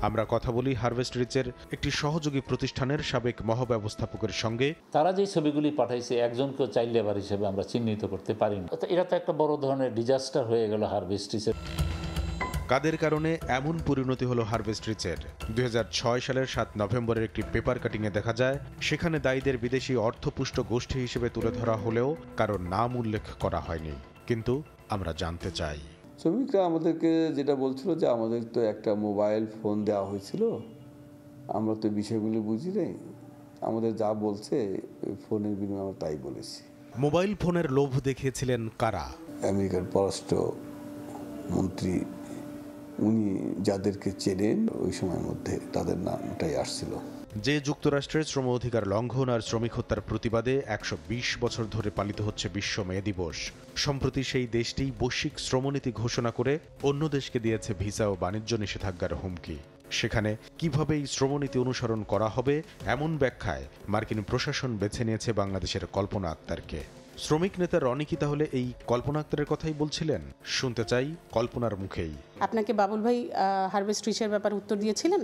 আমরা কথা বলি হারভেস্ট রিচের একটি সহযোগী প্রতিষ্ঠানের সাবেক মহাব্যবস্থাপকের সঙ্গে। তারা যে ছবিগুলি পাঠাইছে একজনকেও চাইল্ড লেবার হিসেবে আমরা চিহ্নিত করতে পারি না। এটা তো একটা বড় ধরনের ডিজাস্টার হয়ে গেল হারভেস্টিসের কাদের কারণে এমন পরিণতি হলো হারভেস্ট রিচের? দুই হাজার ছয় সালের সাত নভেম্বরের একটি পেপার কাটিংয়ে দেখা যায় সেখানে দায়ীদের বিদেশি অর্থপুষ্ট গোষ্ঠী হিসেবে তুলে ধরা হলেও কারোর নাম উল্লেখ করা হয়নি। কিন্তু আমরা জানতে চাই। শ্রমিকরা আমাদেরকে যেটা বলছিল যে আমাদের তো একটা মোবাইল ফোন দেওয়া হয়েছিল আমরা তো বিষয়গুলি বুঝি নাই আমাদের যা বলছে ফোনের বিনিময়ে আমরা তাই বলেছি। মোবাইল ফোনের লোভ দেখিয়েছিলেন কারা? আমেরিকার পররাষ্ট্র মন্ত্রী উনি যাদেরকে চেনেন, ওই সময়ের মধ্যে তাদের নামটাই আসছিল। যে যুক্তরাষ্ট্রের শ্রম অধিকার লঙ্ঘন আর শ্রমিক হত্যার প্রতিবাদে একশো বিশ বছর ধরে পালিত হচ্ছে বিশ্ব মে দিবস। সম্প্রতি সেই দেশটি বৈশ্বিক শ্রমনীতি ঘোষণা করে অন্য দেশকে দিয়েছে ভিসা ও বাণিজ্য নিষেধাজ্ঞার হুমকি। সেখানে কীভাবে এই শ্রমনীতি অনুসরণ করা হবে এমন ব্যাখ্যায় মার্কিন প্রশাসন বেছে নিয়েছে বাংলাদেশের কল্পনা আক্তারকে। শ্রমিক নেতা রনি কি তাহলে এই কল্পনা আক্তারের কথাই বলছিলেন? শুনতে চাই কল্পনার মুখেই। আপনাকে বাবুল ভাই হারভেস্ট রিচের ব্যাপারে উত্তর দিয়েছিলেন?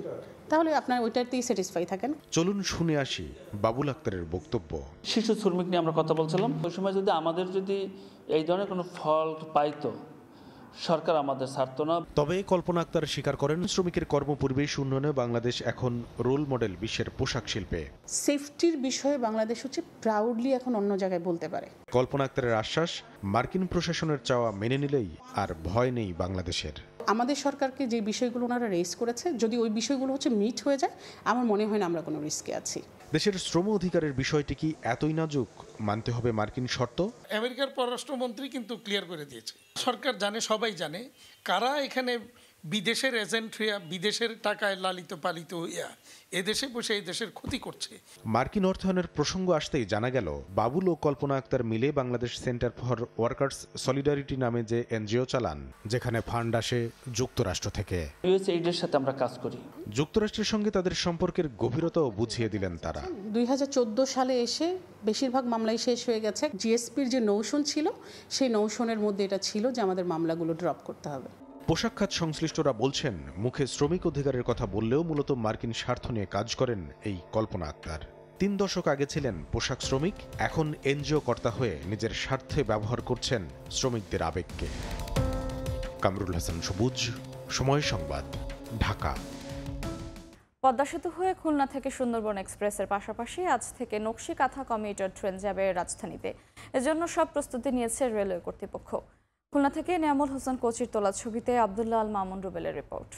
তাহলে আপনার ওইটাতেই স্যাটিসফাই থাকেন। চলুন শুনে আসি বাবুল আক্তারের বক্তব্য। শিশু শ্রমিক নিয়ে আমরা কথা বলছিলাম। ওই সময় যদি আমাদের যদি এই ধরনের কোনো ফল্ট পাইতো সরকার আমাদের ছাড়তো না। তবে কল্পনা আক্তার স্বীকার করেন শ্রমিকের কর্মপরিবেশ উন্নয়নে বাংলাদেশ এখন রোল মডেল বিশ্বের পোশাক শিল্পে। সেফটির বিষয়ে বাংলাদেশ হচ্ছে প্রাউডলি এখন অন্য জায়গায় বলতে পারে। কল্পনা আক্তারের আশ্বাস মার্কিন প্রশাসনের চাওয়া মেনে নিলেই আর ভয় নেই বাংলাদেশের। আমাদের সরকারকে যে বিষয়গুলো ওনারা রেস করেছে যদি ওই বিষয়গুলো হচ্ছে মিট হয়ে যায় আমার মনে হয় না আমরা কোনো রিস্কে আছি। দেশের শ্রম অধিকারের বিষয়টি কি এতই নাজুক? মানতে হবে মার্কিন শর্ত। আমেরিকার পররাষ্ট্রমন্ত্রী কিন্তু ক্লিয়ার করে দিয়েছে। সরকার জানে, সবাই জানে, কারা এখানে বিদেশের এজেন্ট হইয়া, বিদেশের টাকায় লালিত পালিত হইয়া এদেশে বসে এই দেশের ক্ষতি করছে। মার্কিন অর্থায়নের প্রসঙ্গ আসতেই জানা গেল বাবুল ও কল্পনা আক্তার মিলে Bangladesh centre for workers solidarity নামে যে এনজিও চালান যেখানে ফান্ড আসে যুক্তরাষ্ট্র থেকে। ইউএসএইডের সাথে আমরা কাজ করি। যুক্তরাষ্ট্রের সঙ্গে তাদের সম্পর্কের গভীরতাও বুঝিয়ে দিলেন তারা। দুই হাজার চোদ্দ সালে এসে বেশিরভাগ মামলাই শেষ হয়ে গেছে। জিএসপির যে নৌশন ছিল সেই নৌশনের মধ্যে এটা ছিল যে আমাদের মামলাগুলো ড্রপ করতে হবে। পোশাক খাত সংশ্লিষ্টরা বলছেন, মুখে শ্রমিক অধিকারের কথা বললেও মূলত মার্কিন স্বার্থ নিয়ে কাজ করেন এই কল্পনা আক্তার। তিন দশক আগে ছিলেন পোশাক শ্রমিক, এখন এনজিও কর্তা হয়ে নিজের স্বার্থে ব্যবহার করছেন শ্রমিকদের আবেগকে। কামরুল হাসান সবুজ, সময় সংবাদ, ঢাকা। পদ্মা সেতু হয়ে খুলনা থেকে সুন্দরবন এক্সপ্রেসের পাশাপাশি আজ থেকে নকশি কাঁথা কমিউটার ট্রেন যাবে রাজধানীতে। এজন্য সব প্রস্তুতি নিয়েছে রেলওয়ে কর্তৃপক্ষ। খুলনা থেকে নিয়ামুল হোসেন কোচির তোলা ছবিতে আবদুল্লাহ আল মামুন রুবেলের রিপোর্ট।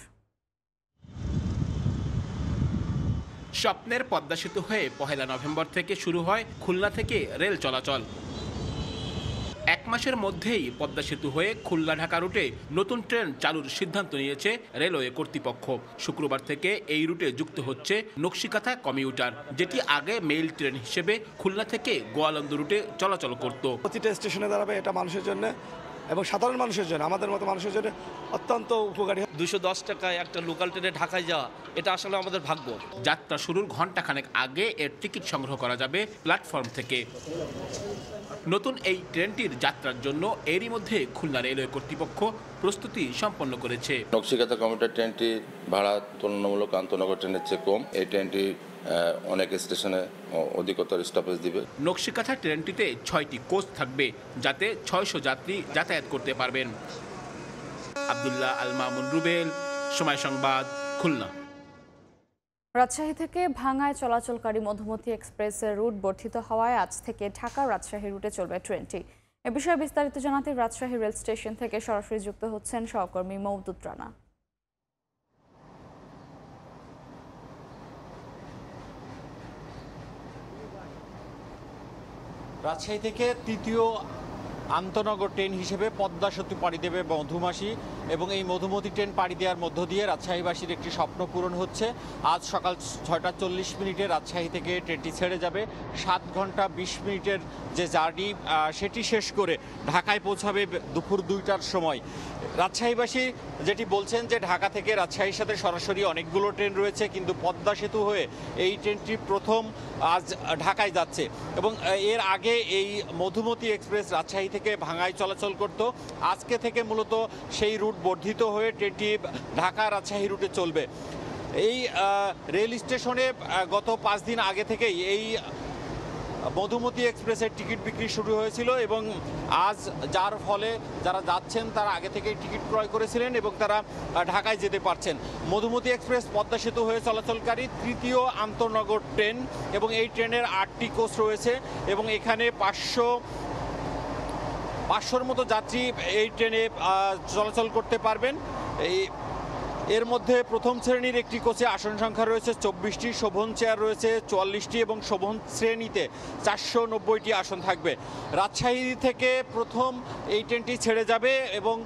স্বপ্নের পদ্মা সেতু হয়ে পহেলা নভেম্বর থেকে শুরু হয় খুলনা থেকে রেল চলাচল। এক মাসের মধ্যেই পদ্মা সেতু হয়ে খুলনা ঢাকা রুটে নতুন ট্রেন চালুর সিদ্ধান্ত নিয়েছে রেলওয়ে কর্তৃপক্ষ। শুক্রবার থেকে এই রুটে যুক্ত হচ্ছে নকশিকাথা কমিউটার যেটি আগে মেইল ট্রেন হিসেবে খুলনা থেকে গোয়ালন্দ রুটে চলাচল করত। প্রতিটা স্টেশনে দাঁড়াবে এটা মানুষের জন্য। এবং সাধারণ মানুষের জন্য আমাদের মতো মানুষের জন্য অত্যন্ত উপকারী। দুশো দশ টাকায় একটা লোকাল ট্রেনে ঢাকায় যাওয়া এটা আসলে আমাদের ভাগ্য। যাত্রা শুরুর ঘণ্টাখানেক আগে এর টিকিট সংগ্রহ করা যাবে প্ল্যাটফর্ম থেকে। নতুন এই ট্রেনটির যাত্রার জন্য এরই মধ্যে খুলনা রেলওয়ে কর্তৃপক্ষ প্রস্তুতি সম্পন্ন করেছে। নকশিকাতা কমিউটার ট্রেনটি ভাড়া তুলনামূলক আন্তনগর ট্রেনের চেয়ে কম। এই ট্রেনটি অনেক স্টেশনে অধিকতর স্টপেজ দিবে। নকশিকাথা ট্রেনটিতে ছয়টি কোচ থাকবে যাতে ছয়শো যাত্রী যাতায়াত করতে পারবেন। আবদুল্লাহ আল মামুন রুবেল সময় সংবাদ খুলনা। রাজশাহী থেকে ভাঙায় চলাচলকারী মধুমতি এক্সপ্রেসের রুট বর্ধিত হওয়ায় আজ থেকে ঢাকা রাজশাহী রুটে চলবে ট্রেনটি। এ বিষয়ে বিস্তারিত জানাতে রাজশাহী রেল স্টেশন থেকে সরাসরি যুক্ত হচ্ছেন সহকর্মী মৌদুদ রানা। রাজশাহী থেকে তৃতীয় আন্তনগর ট্রেন হিসেবে পদ্মা সেতু পাড়ি দেবে মধুমাসি এবং এই মধুমতি ট্রেন পাড়ি দেওয়ার মধ্য দিয়ে রাজশাহীবাসীর একটি স্বপ্ন পূরণ হচ্ছে। আজ সকাল ছয়টা চল্লিশ মিনিটে রাজশাহী থেকে ট্রেনটি ছেড়ে যাবে। সাত ঘণ্টা বিশ মিনিটের যে জার্নি সেটি শেষ করে ঢাকায় পৌঁছাবে দুপুর দুইটার সময়। রাজশাহীবাসী যেটি বলছেন যে ঢাকা থেকে রাজশাহীর সাথে সরাসরি অনেকগুলো ট্রেন রয়েছে, কিন্তু পদ্মা সেতু হয়ে এই ট্রেনটি প্রথম আজ ঢাকায় যাচ্ছে। এবং এর আগে এই মধুমতি এক্সপ্রেস রাজশাহী থেকে ভাঙায় চলাচল করত। আজকে থেকে মূলত সেই রুট বর্ধিত হয়ে ট্রেনটি ঢাকা রাজশাহী রুটে চলবে। এই রেল স্টেশনে গত পাঁচ দিন আগে থেকেই এই মধুমতি এক্সপ্রেসের টিকিট বিক্রি শুরু হয়েছিল এবং আজ যার ফলে যারা যাচ্ছেন তারা আগে থেকেই টিকিট ক্রয় করেছিলেন এবং তারা ঢাকায় যেতে পারছেন। মধুমতি এক্সপ্রেস পদ্মা সেতু হয়ে চলাচলকারী তৃতীয় আন্তনগর ট্রেন এবং এই ট্রেনের আটটি কোচ রয়েছে এবং এখানে পাঁচশো পাঁচশোর মতো যাত্রী এই ট্রেনে চলাচল করতে পারবেন। এই এর মধ্যে প্রথম শ্রেণির একটি কোচে আসন সংখ্যা রয়েছে চব্বিশটি, শোভন চেয়ার রয়েছে চুয়াল্লিশটি এবং শোভন শ্রেণীতে চারশো নব্বইটি আসন থাকবে। রাজশাহী থেকে প্রথম এই ট্রেনটি ছেড়ে যাবে এবং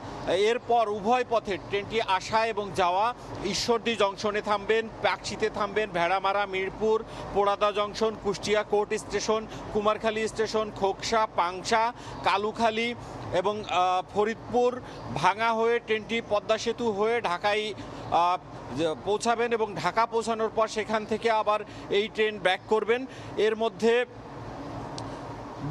এরপর উভয় পথে ট্রেনটি আসা এবং যাওয়া ঈশ্বরদী জংশনে থামবেন পাকশিতে থামবেন, Bheramara, Mirpur, Poradah junction, Kushtia court station, Kumarkhali station, Khoksa, Pangsha, Kalukhali এবং ফরিদপুর ভাঙা হয়ে ট্রেনটি পদ্মা সেতু হয়ে ঢাকায় পৌঁছাবেন এবং ঢাকা পৌঁছানোর পর সেখান থেকে আবার এই ট্রেন ব্যাক করবেন। এর মধ্যে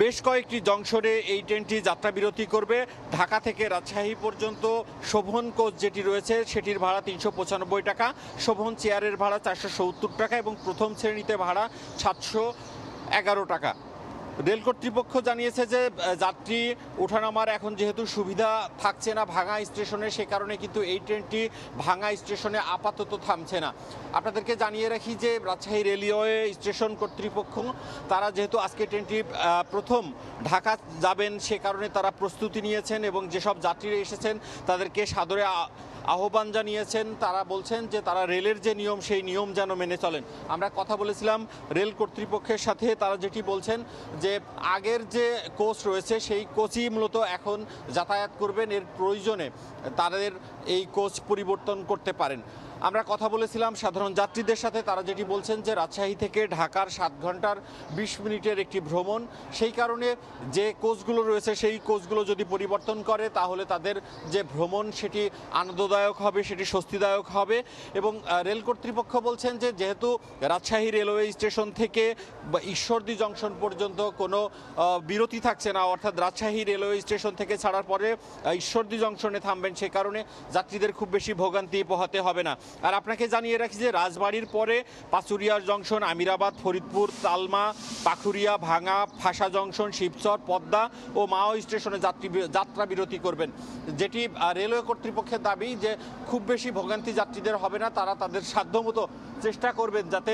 বেশ কয়েকটি জংশনে এই ট্রেনটি যাত্রা বিরতি করবে। ঢাকা থেকে রাজশাহী পর্যন্ত শোভন কোচ যেটি রয়েছে সেটির ভাড়া তিনশো পঁচানব্বই টাকা, শোভন চেয়ারের ভাড়া চারশো সত্তর টাকা এবং প্রথম শ্রেণীতে ভাড়া সাতশো এগারো টাকা। রেল কর্তৃপক্ষ জানিয়েছে যে যাত্রী ওঠানামার এখন যেহেতু সুবিধা থাকছে না ভাঙা স্টেশনে, সে কারণে কিন্তু এই ট্রেনটি ভাঙা স্টেশনে আপাতত থামছে না। আপনাদেরকে জানিয়ে রাখি যে, রাজশাহী রেলওয়ে স্টেশন কর্তৃপক্ষ, তারা যেহেতু আজকে ট্রেনটি প্রথম ঢাকা যাবেন, সে কারণে তারা প্রস্তুতি নিয়েছেন এবং যেসব যাত্রীরা এসেছেন, তাদেরকে সাদরে আহ্বান জানিয়েছেন, তারা বলছেন যে তারা রেলের যে নিয়ম, সেই নিয়ম যেন মেনে চলেন। আমরা কথা বলেছিলাম রেল কর্তৃপক্ষের সাথে, তারা যেটি বলছেন যে আগের যে কোচ রয়েছে, সেই কোচই মূলত এখন যাতায়াত করবেন, এর প্রয়োজনে তাদের এই কোচ পরিবর্তন করতে পারেন। আমরা কথা বলেছিলাম সাধারণ যাত্রীদের সাথে। তারা যেটি বলছেন যে রাজশাহী থেকে ঢাকার সাত ঘণ্টার বিশ মিনিটের একটি ভ্রমণ। সেই কারণে যে কোচগুলো রয়েছে, সেই কোচগুলো যদি পরিবর্তন করে, তাহলে তাদের যে ভ্রমণ, সেটি আনন্দদায়ক হবে, সেটি স্বস্তিদায়ক হবে। এবং রেল কর্তৃপক্ষ বলছেন যে যেহেতু রাজশাহী রেলওয়ে স্টেশন থেকে ঈশ্বরদী জংশন পর্যন্ত কোনো বিরতি থাকছে না, অর্থাৎ রাজশাহী রেলওয়ে স্টেশন থেকে ছাড়ার পরে ঈশ্বরদী জংশনে থামবেন, সে কারণে যাত্রীদের খুব বেশি ভোগান্তি পোহাতে হবে না। আর আপনাকে জানিয়ে রাখি যে রাজবাড়ির পরে পাচুরিয়ার জংশন, আমিরাবাদ, ফরিদপুর, তালমা, পাখুরিয়া ভাঙা ফাঁসা জংশন, শিবচর, পদ্মা ও মাও স্টেশনে যাত্রী যাত্রা বিরতি করবেন। যেটি রেলওয়ে কর্তৃপক্ষের দাবি যে খুব বেশি ভোগান্তি যাত্রীদের হবে না, তারা তাদের সাধ্যমতো চেষ্টা করবেন যাতে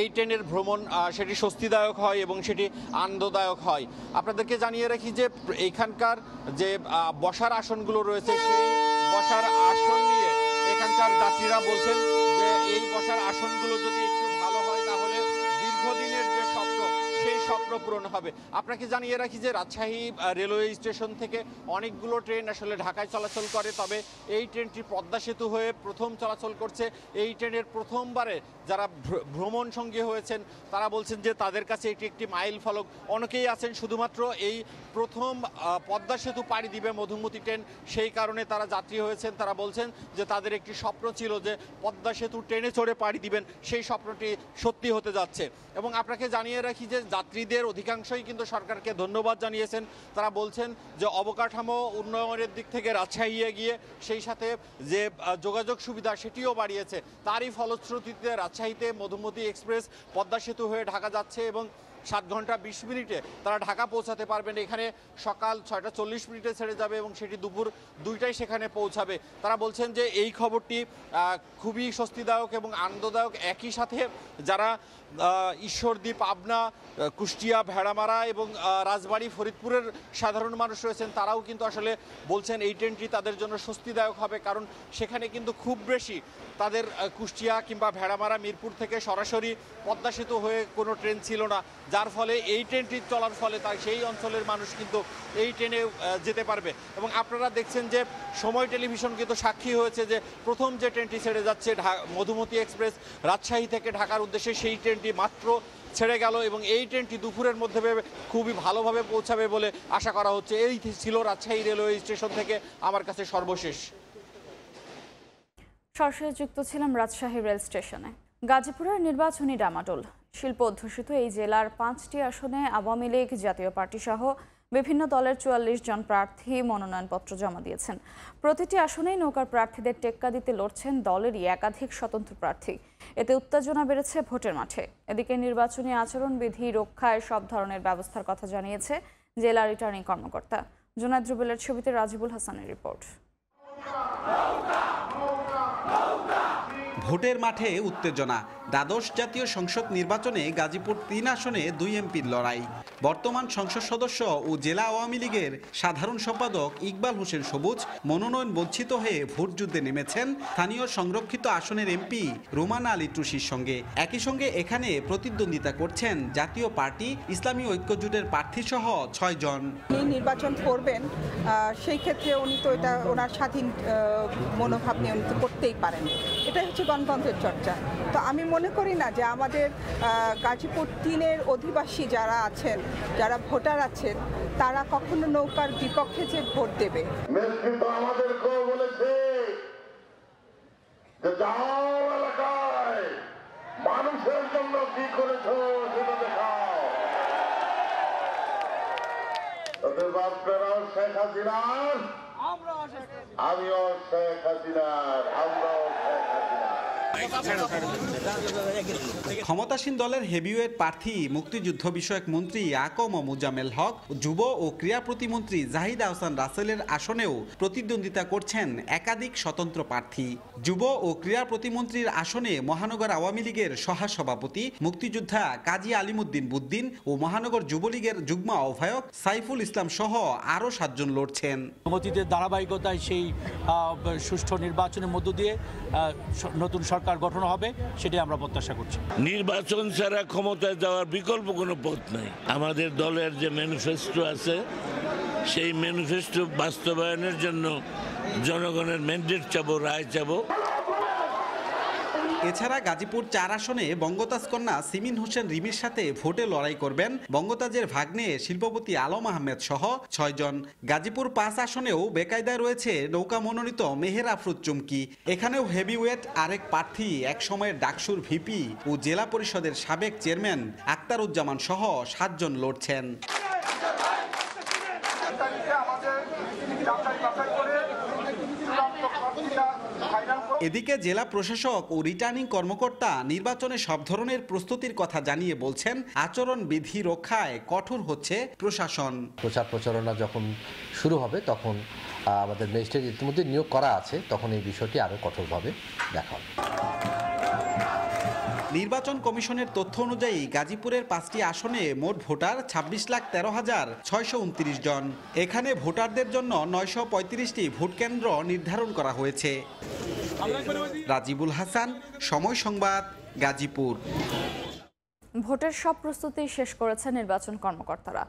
এই ট্রেনের ভ্রমণ সেটি স্বস্তিদায়ক হয় এবং সেটি আনন্দদায়ক হয়। আপনাদেরকে জানিয়ে রাখি যে এইখানকার যে বসার আসনগুলো রয়েছে, সেই বসার আসন নিয়ে এখানকার যাত্রীরা বলছেন যে এই বসার আসনগুলো যদি একটু ভালো হয় তাহলে দীর্ঘদিনের যে স্বপ্ন পূরণ হবে। আপনাকে জানিয়ে রাখি যে রাজশাহী রেলওয়ে স্টেশন থেকে অনেকগুলো ট্রেন আসলে ঢাকায় চলাচল করে, তবে এই ট্রেনটি পদ্মা সেতু হয়ে প্রথম চলাচল করছে। এই ট্রেনের প্রথমবারে যারা ভ্রমণ সঙ্গী হয়েছেন, তারা বলছেন যে তাদের কাছে এটি একটি মাইল ফলক। অনেকেই আছেন শুধুমাত্র এই প্রথম পদ্মা সেতু পাড়ি দিবে মধুমতি ট্রেন। সেই কারণে তারা যাত্রী হয়েছেন। তারা বলছেন যে তাদের একটি স্বপ্ন ছিল যে পদ্মা সেতু ট্রেনে চড়ে পাড়ি দিবেন। সেই স্বপ্নটি সত্যি হতে যাচ্ছে। এবং আপনাকে জানিয়ে রাখি যে যাত্রীদের অধিকাংশই কিন্তু সরকারকে ধন্যবাদ জানিয়েছেন। তারা বলছেন যে অবকাঠামো উন্নয়নের দিক থেকে রাজশাহী এগিয়ে সেই সাথে যে যোগাযোগ সুবিধা সেটিও বাড়িয়েছে। তারই ফলশ্রুতিতে রাজশাহীতে মধুমতি এক্সপ্রেস পদ্মা সেতু হয়ে ঢাকা যাচ্ছে এবং সাত ঘণ্টা বিশ মিনিটে তারা ঢাকা পৌঁছাতে পারবেন। এখানে সকাল ছয়টা চল্লিশ মিনিটে ছেড়ে যাবে এবং সেটি দুপুর দুইটায় সেখানে পৌঁছাবে। তারা বলছেন যে এই খবরটি খুবই স্বস্তিদায়ক এবং আনন্দদায়ক। একই সাথে যারা আহ, ঈশ্বরদী পাবনা কুষ্টিয়া ভেড়ামারা এবং রাজবাড়ি ফরিদপুরের সাধারণ মানুষ রয়েছেন তারাও কিন্তু আসলে বলছেন এই ট্রেনটি তাদের জন্য স্বস্তিদায়ক হবে কারণ সেখানে কিন্তু খুব বেশি তাদের কুষ্টিয়া কিংবা ভেড়ামারা মিরপুর থেকে সরাসরি পদ্মা সেতু হয়ে কোনো ট্রেন ছিল না যার ফলে এই ট্রেনটি চলার ফলে তার সেই অঞ্চলের মানুষ কিন্তু এই ট্রেনে যেতে পারবে। এবং আপনারা দেখছেন যে সময় টেলিভিশন কিন্তু সাক্ষী হয়েছে যে প্রথম যে ট্রেনটি ছেড়ে যাচ্ছে মধুমতি এক্সপ্রেস রাজশাহী থেকে ঢাকার উদ্দেশ্যে সেই ট্রেনটি মাত্র ছেড়ে গেল এবং এই ট্রেনটি দুপুরের মধ্যে খুবই ভালোভাবে পৌঁছাবে বলে আশা করা হচ্ছে। এই ছিল রাজশাহী রেলওয়ে স্টেশন থেকে আমার কাছে সর্বশেষ। সরাসরি যুক্ত ছিলাম রাজশাহী রেল স্টেশনে। গাজীপুরের নির্বাচনী ডামাডোল। শিল্প অধ্যুষিত এই জেলার পাঁচটি আসনে আওয়ামী লীগ, জাতীয় পার্টি সহ বিভিন্ন দলের চুয়াল্লিশ জন প্রার্থী মনোনয়নপত্র জমা দিয়েছেন। প্রতিটি আসনেই নৌকার প্রার্থীদের টেক্কা দিতে লড়ছেন দলেরই একাধিক স্বতন্ত্র প্রার্থী। এতে উত্তেজনা বেড়েছে ভোটের মাঠে। এদিকে নির্বাচনী আচরণবিধি রক্ষায় সব ধরনের ব্যবস্থার কথা জানিয়েছে জেলা রিটার্নিং কর্মকর্তা। জোনাদ রুবেলের ছবিতে রাজিবুল হাসানের রিপোর্ট। ভোটের মাঠে উত্তেজনা। দ্বাদশ জাতীয় সংসদ নির্বাচনে গাজীপুর তিন আসনে দুই এমপির লড়াই। বর্তমান সংসদ সদস্য ও জেলা আওয়ামী লীগের সাধারণ সম্পাদক ইকবাল হোসেন সবুজ মনোনয়ন বঞ্চিত হয়ে ভোট যুদ্ধে নেমেছেন স্থানীয় সংরক্ষিত আসনের এমপি রোমানা আলী টুসির সঙ্গে। একই সঙ্গে এখানে প্রতিদ্বন্দ্বিতা করছেন জাতীয় পার্টি, ইসলামী ঐক্যজোটের প্রার্থী সহ ছয় জন। উনি নির্বাচন করবেন সেই ক্ষেত্রে উনি তো এটা ওনার স্বাধীন মনোভাব নিয়ে উনি করতেই পারেন। এটাই হচ্ছে গণতন্ত্রের চর্চা। তো আমি মনে করি না যে আমাদের আহ, গাজীপুর তিনের অধিবাসী যারা আছেন যারা ভোটার আছেন তারা কখনো নৌকার বিপক্ষে যে ভোট দেবে। আমাদেরকেও বলেছে যে যাও এলাকায় মানুষের জন্য কি করেছ সেটা দেখাও। তাদের বাপেরাও শেখ হাসিনার? আমিও শেখ হাসিনার আমরাও শেখ ক্ষমতাসীন দলের হেভিওয়েট প্রার্থী, মুক্তিযুদ্ধ বিষয়ক মন্ত্রী আকম মুজামেল হক, যুব ও ক্রীড়া প্রতিমন্ত্রী জাহিদ আহসান রাসেলের আসনেও প্রতিদ্বন্দ্বিতা করছেন একাধিক স্বতন্ত্র প্রার্থী। যুব ও ক্রীড়া প্রতিমন্ত্রীর আসনে মহানগর আওয়ামী লীগের সহসভাপতি, মুক্তিযোদ্ধা কাজী আলিমুদ্দিন বুদ্দিন ও মহানগর যুবলীগের যুগ্ম আহ্বায়ক সাইফুল ইসলাম সহ আরও সাতজন লড়ছেন। ধারাবাহিকতায় সেই সুষ্ঠু নির্বাচনের মধ্য দিয়ে নতুন সরকার গঠন হবে, সেটাই আমরা প্রত্যাশা করছি। নির্বাচন ছাড়া ক্ষমতায় যাওয়ার বিকল্প কোনো পথ নাই। আমাদের দলের যে ম্যানিফেস্টো আছে, সেই ম্যানিফেস্টো বাস্তবায়নের জন্য জনগণের ম্যান্ডেট চাবো, রায় চাবো। এছাড়া গাজীপুর চার আসনে বঙ্গতাজ কন্যা সিমিন হোসেন রিমির সাথে ভোটে লড়াই করবেন বঙ্গতাজের ভাগ্নে শিল্পপতি আলম আহমেদ সহ ছয়জন গাজীপুর পাঁচ আসনেও বেকায়দায় রয়েছে নৌকা মনোনীত মেহের আফরুজ চুমকি। এখানেও হেভিওয়েট আরেক প্রার্থী এক সময়ের ডাকসুর ভিপি ও জেলা পরিষদের সাবেক চেয়ারম্যান আক্তারুজ্জামান সহ সাতজন লড়ছেন। এদিকে জেলা প্রশাসক ও রিটার্নিং কর্মকর্তা নির্বাচনে সব ধরনের প্রস্তুতির কথা জানিয়ে বলছেন, আচরণ বিধি রক্ষায় কঠোর হচ্ছে প্রশাসন। প্রচার প্রচারণা যখন শুরু হবে, তখন আমাদের ম্যাজিস্ট্রেট ইতিমধ্যে নিয়োগ করা আছে, তখন এই বিষয়টি আরও কঠোরভাবে দেখা হবে। নির্বাচন কমিশনের তথ্য অনুযায়ী গাজীপুরের পাঁচটি আসনে মোট ভোটার ছাব্বিশ লাখ তেরো হাজার ছয়শো জন। এখানে ভোটারদের জন্য নয়শো পঁয়ত্রিশটি ভোট কেন্দ্র নির্ধারণ করা হয়েছে। রাজিবুল হাসান, সময় সংবাদ, গাজীপুর। ভোটের সব প্রস্তুতি শেষ করেছে নির্বাচন কর্মকর্তারা।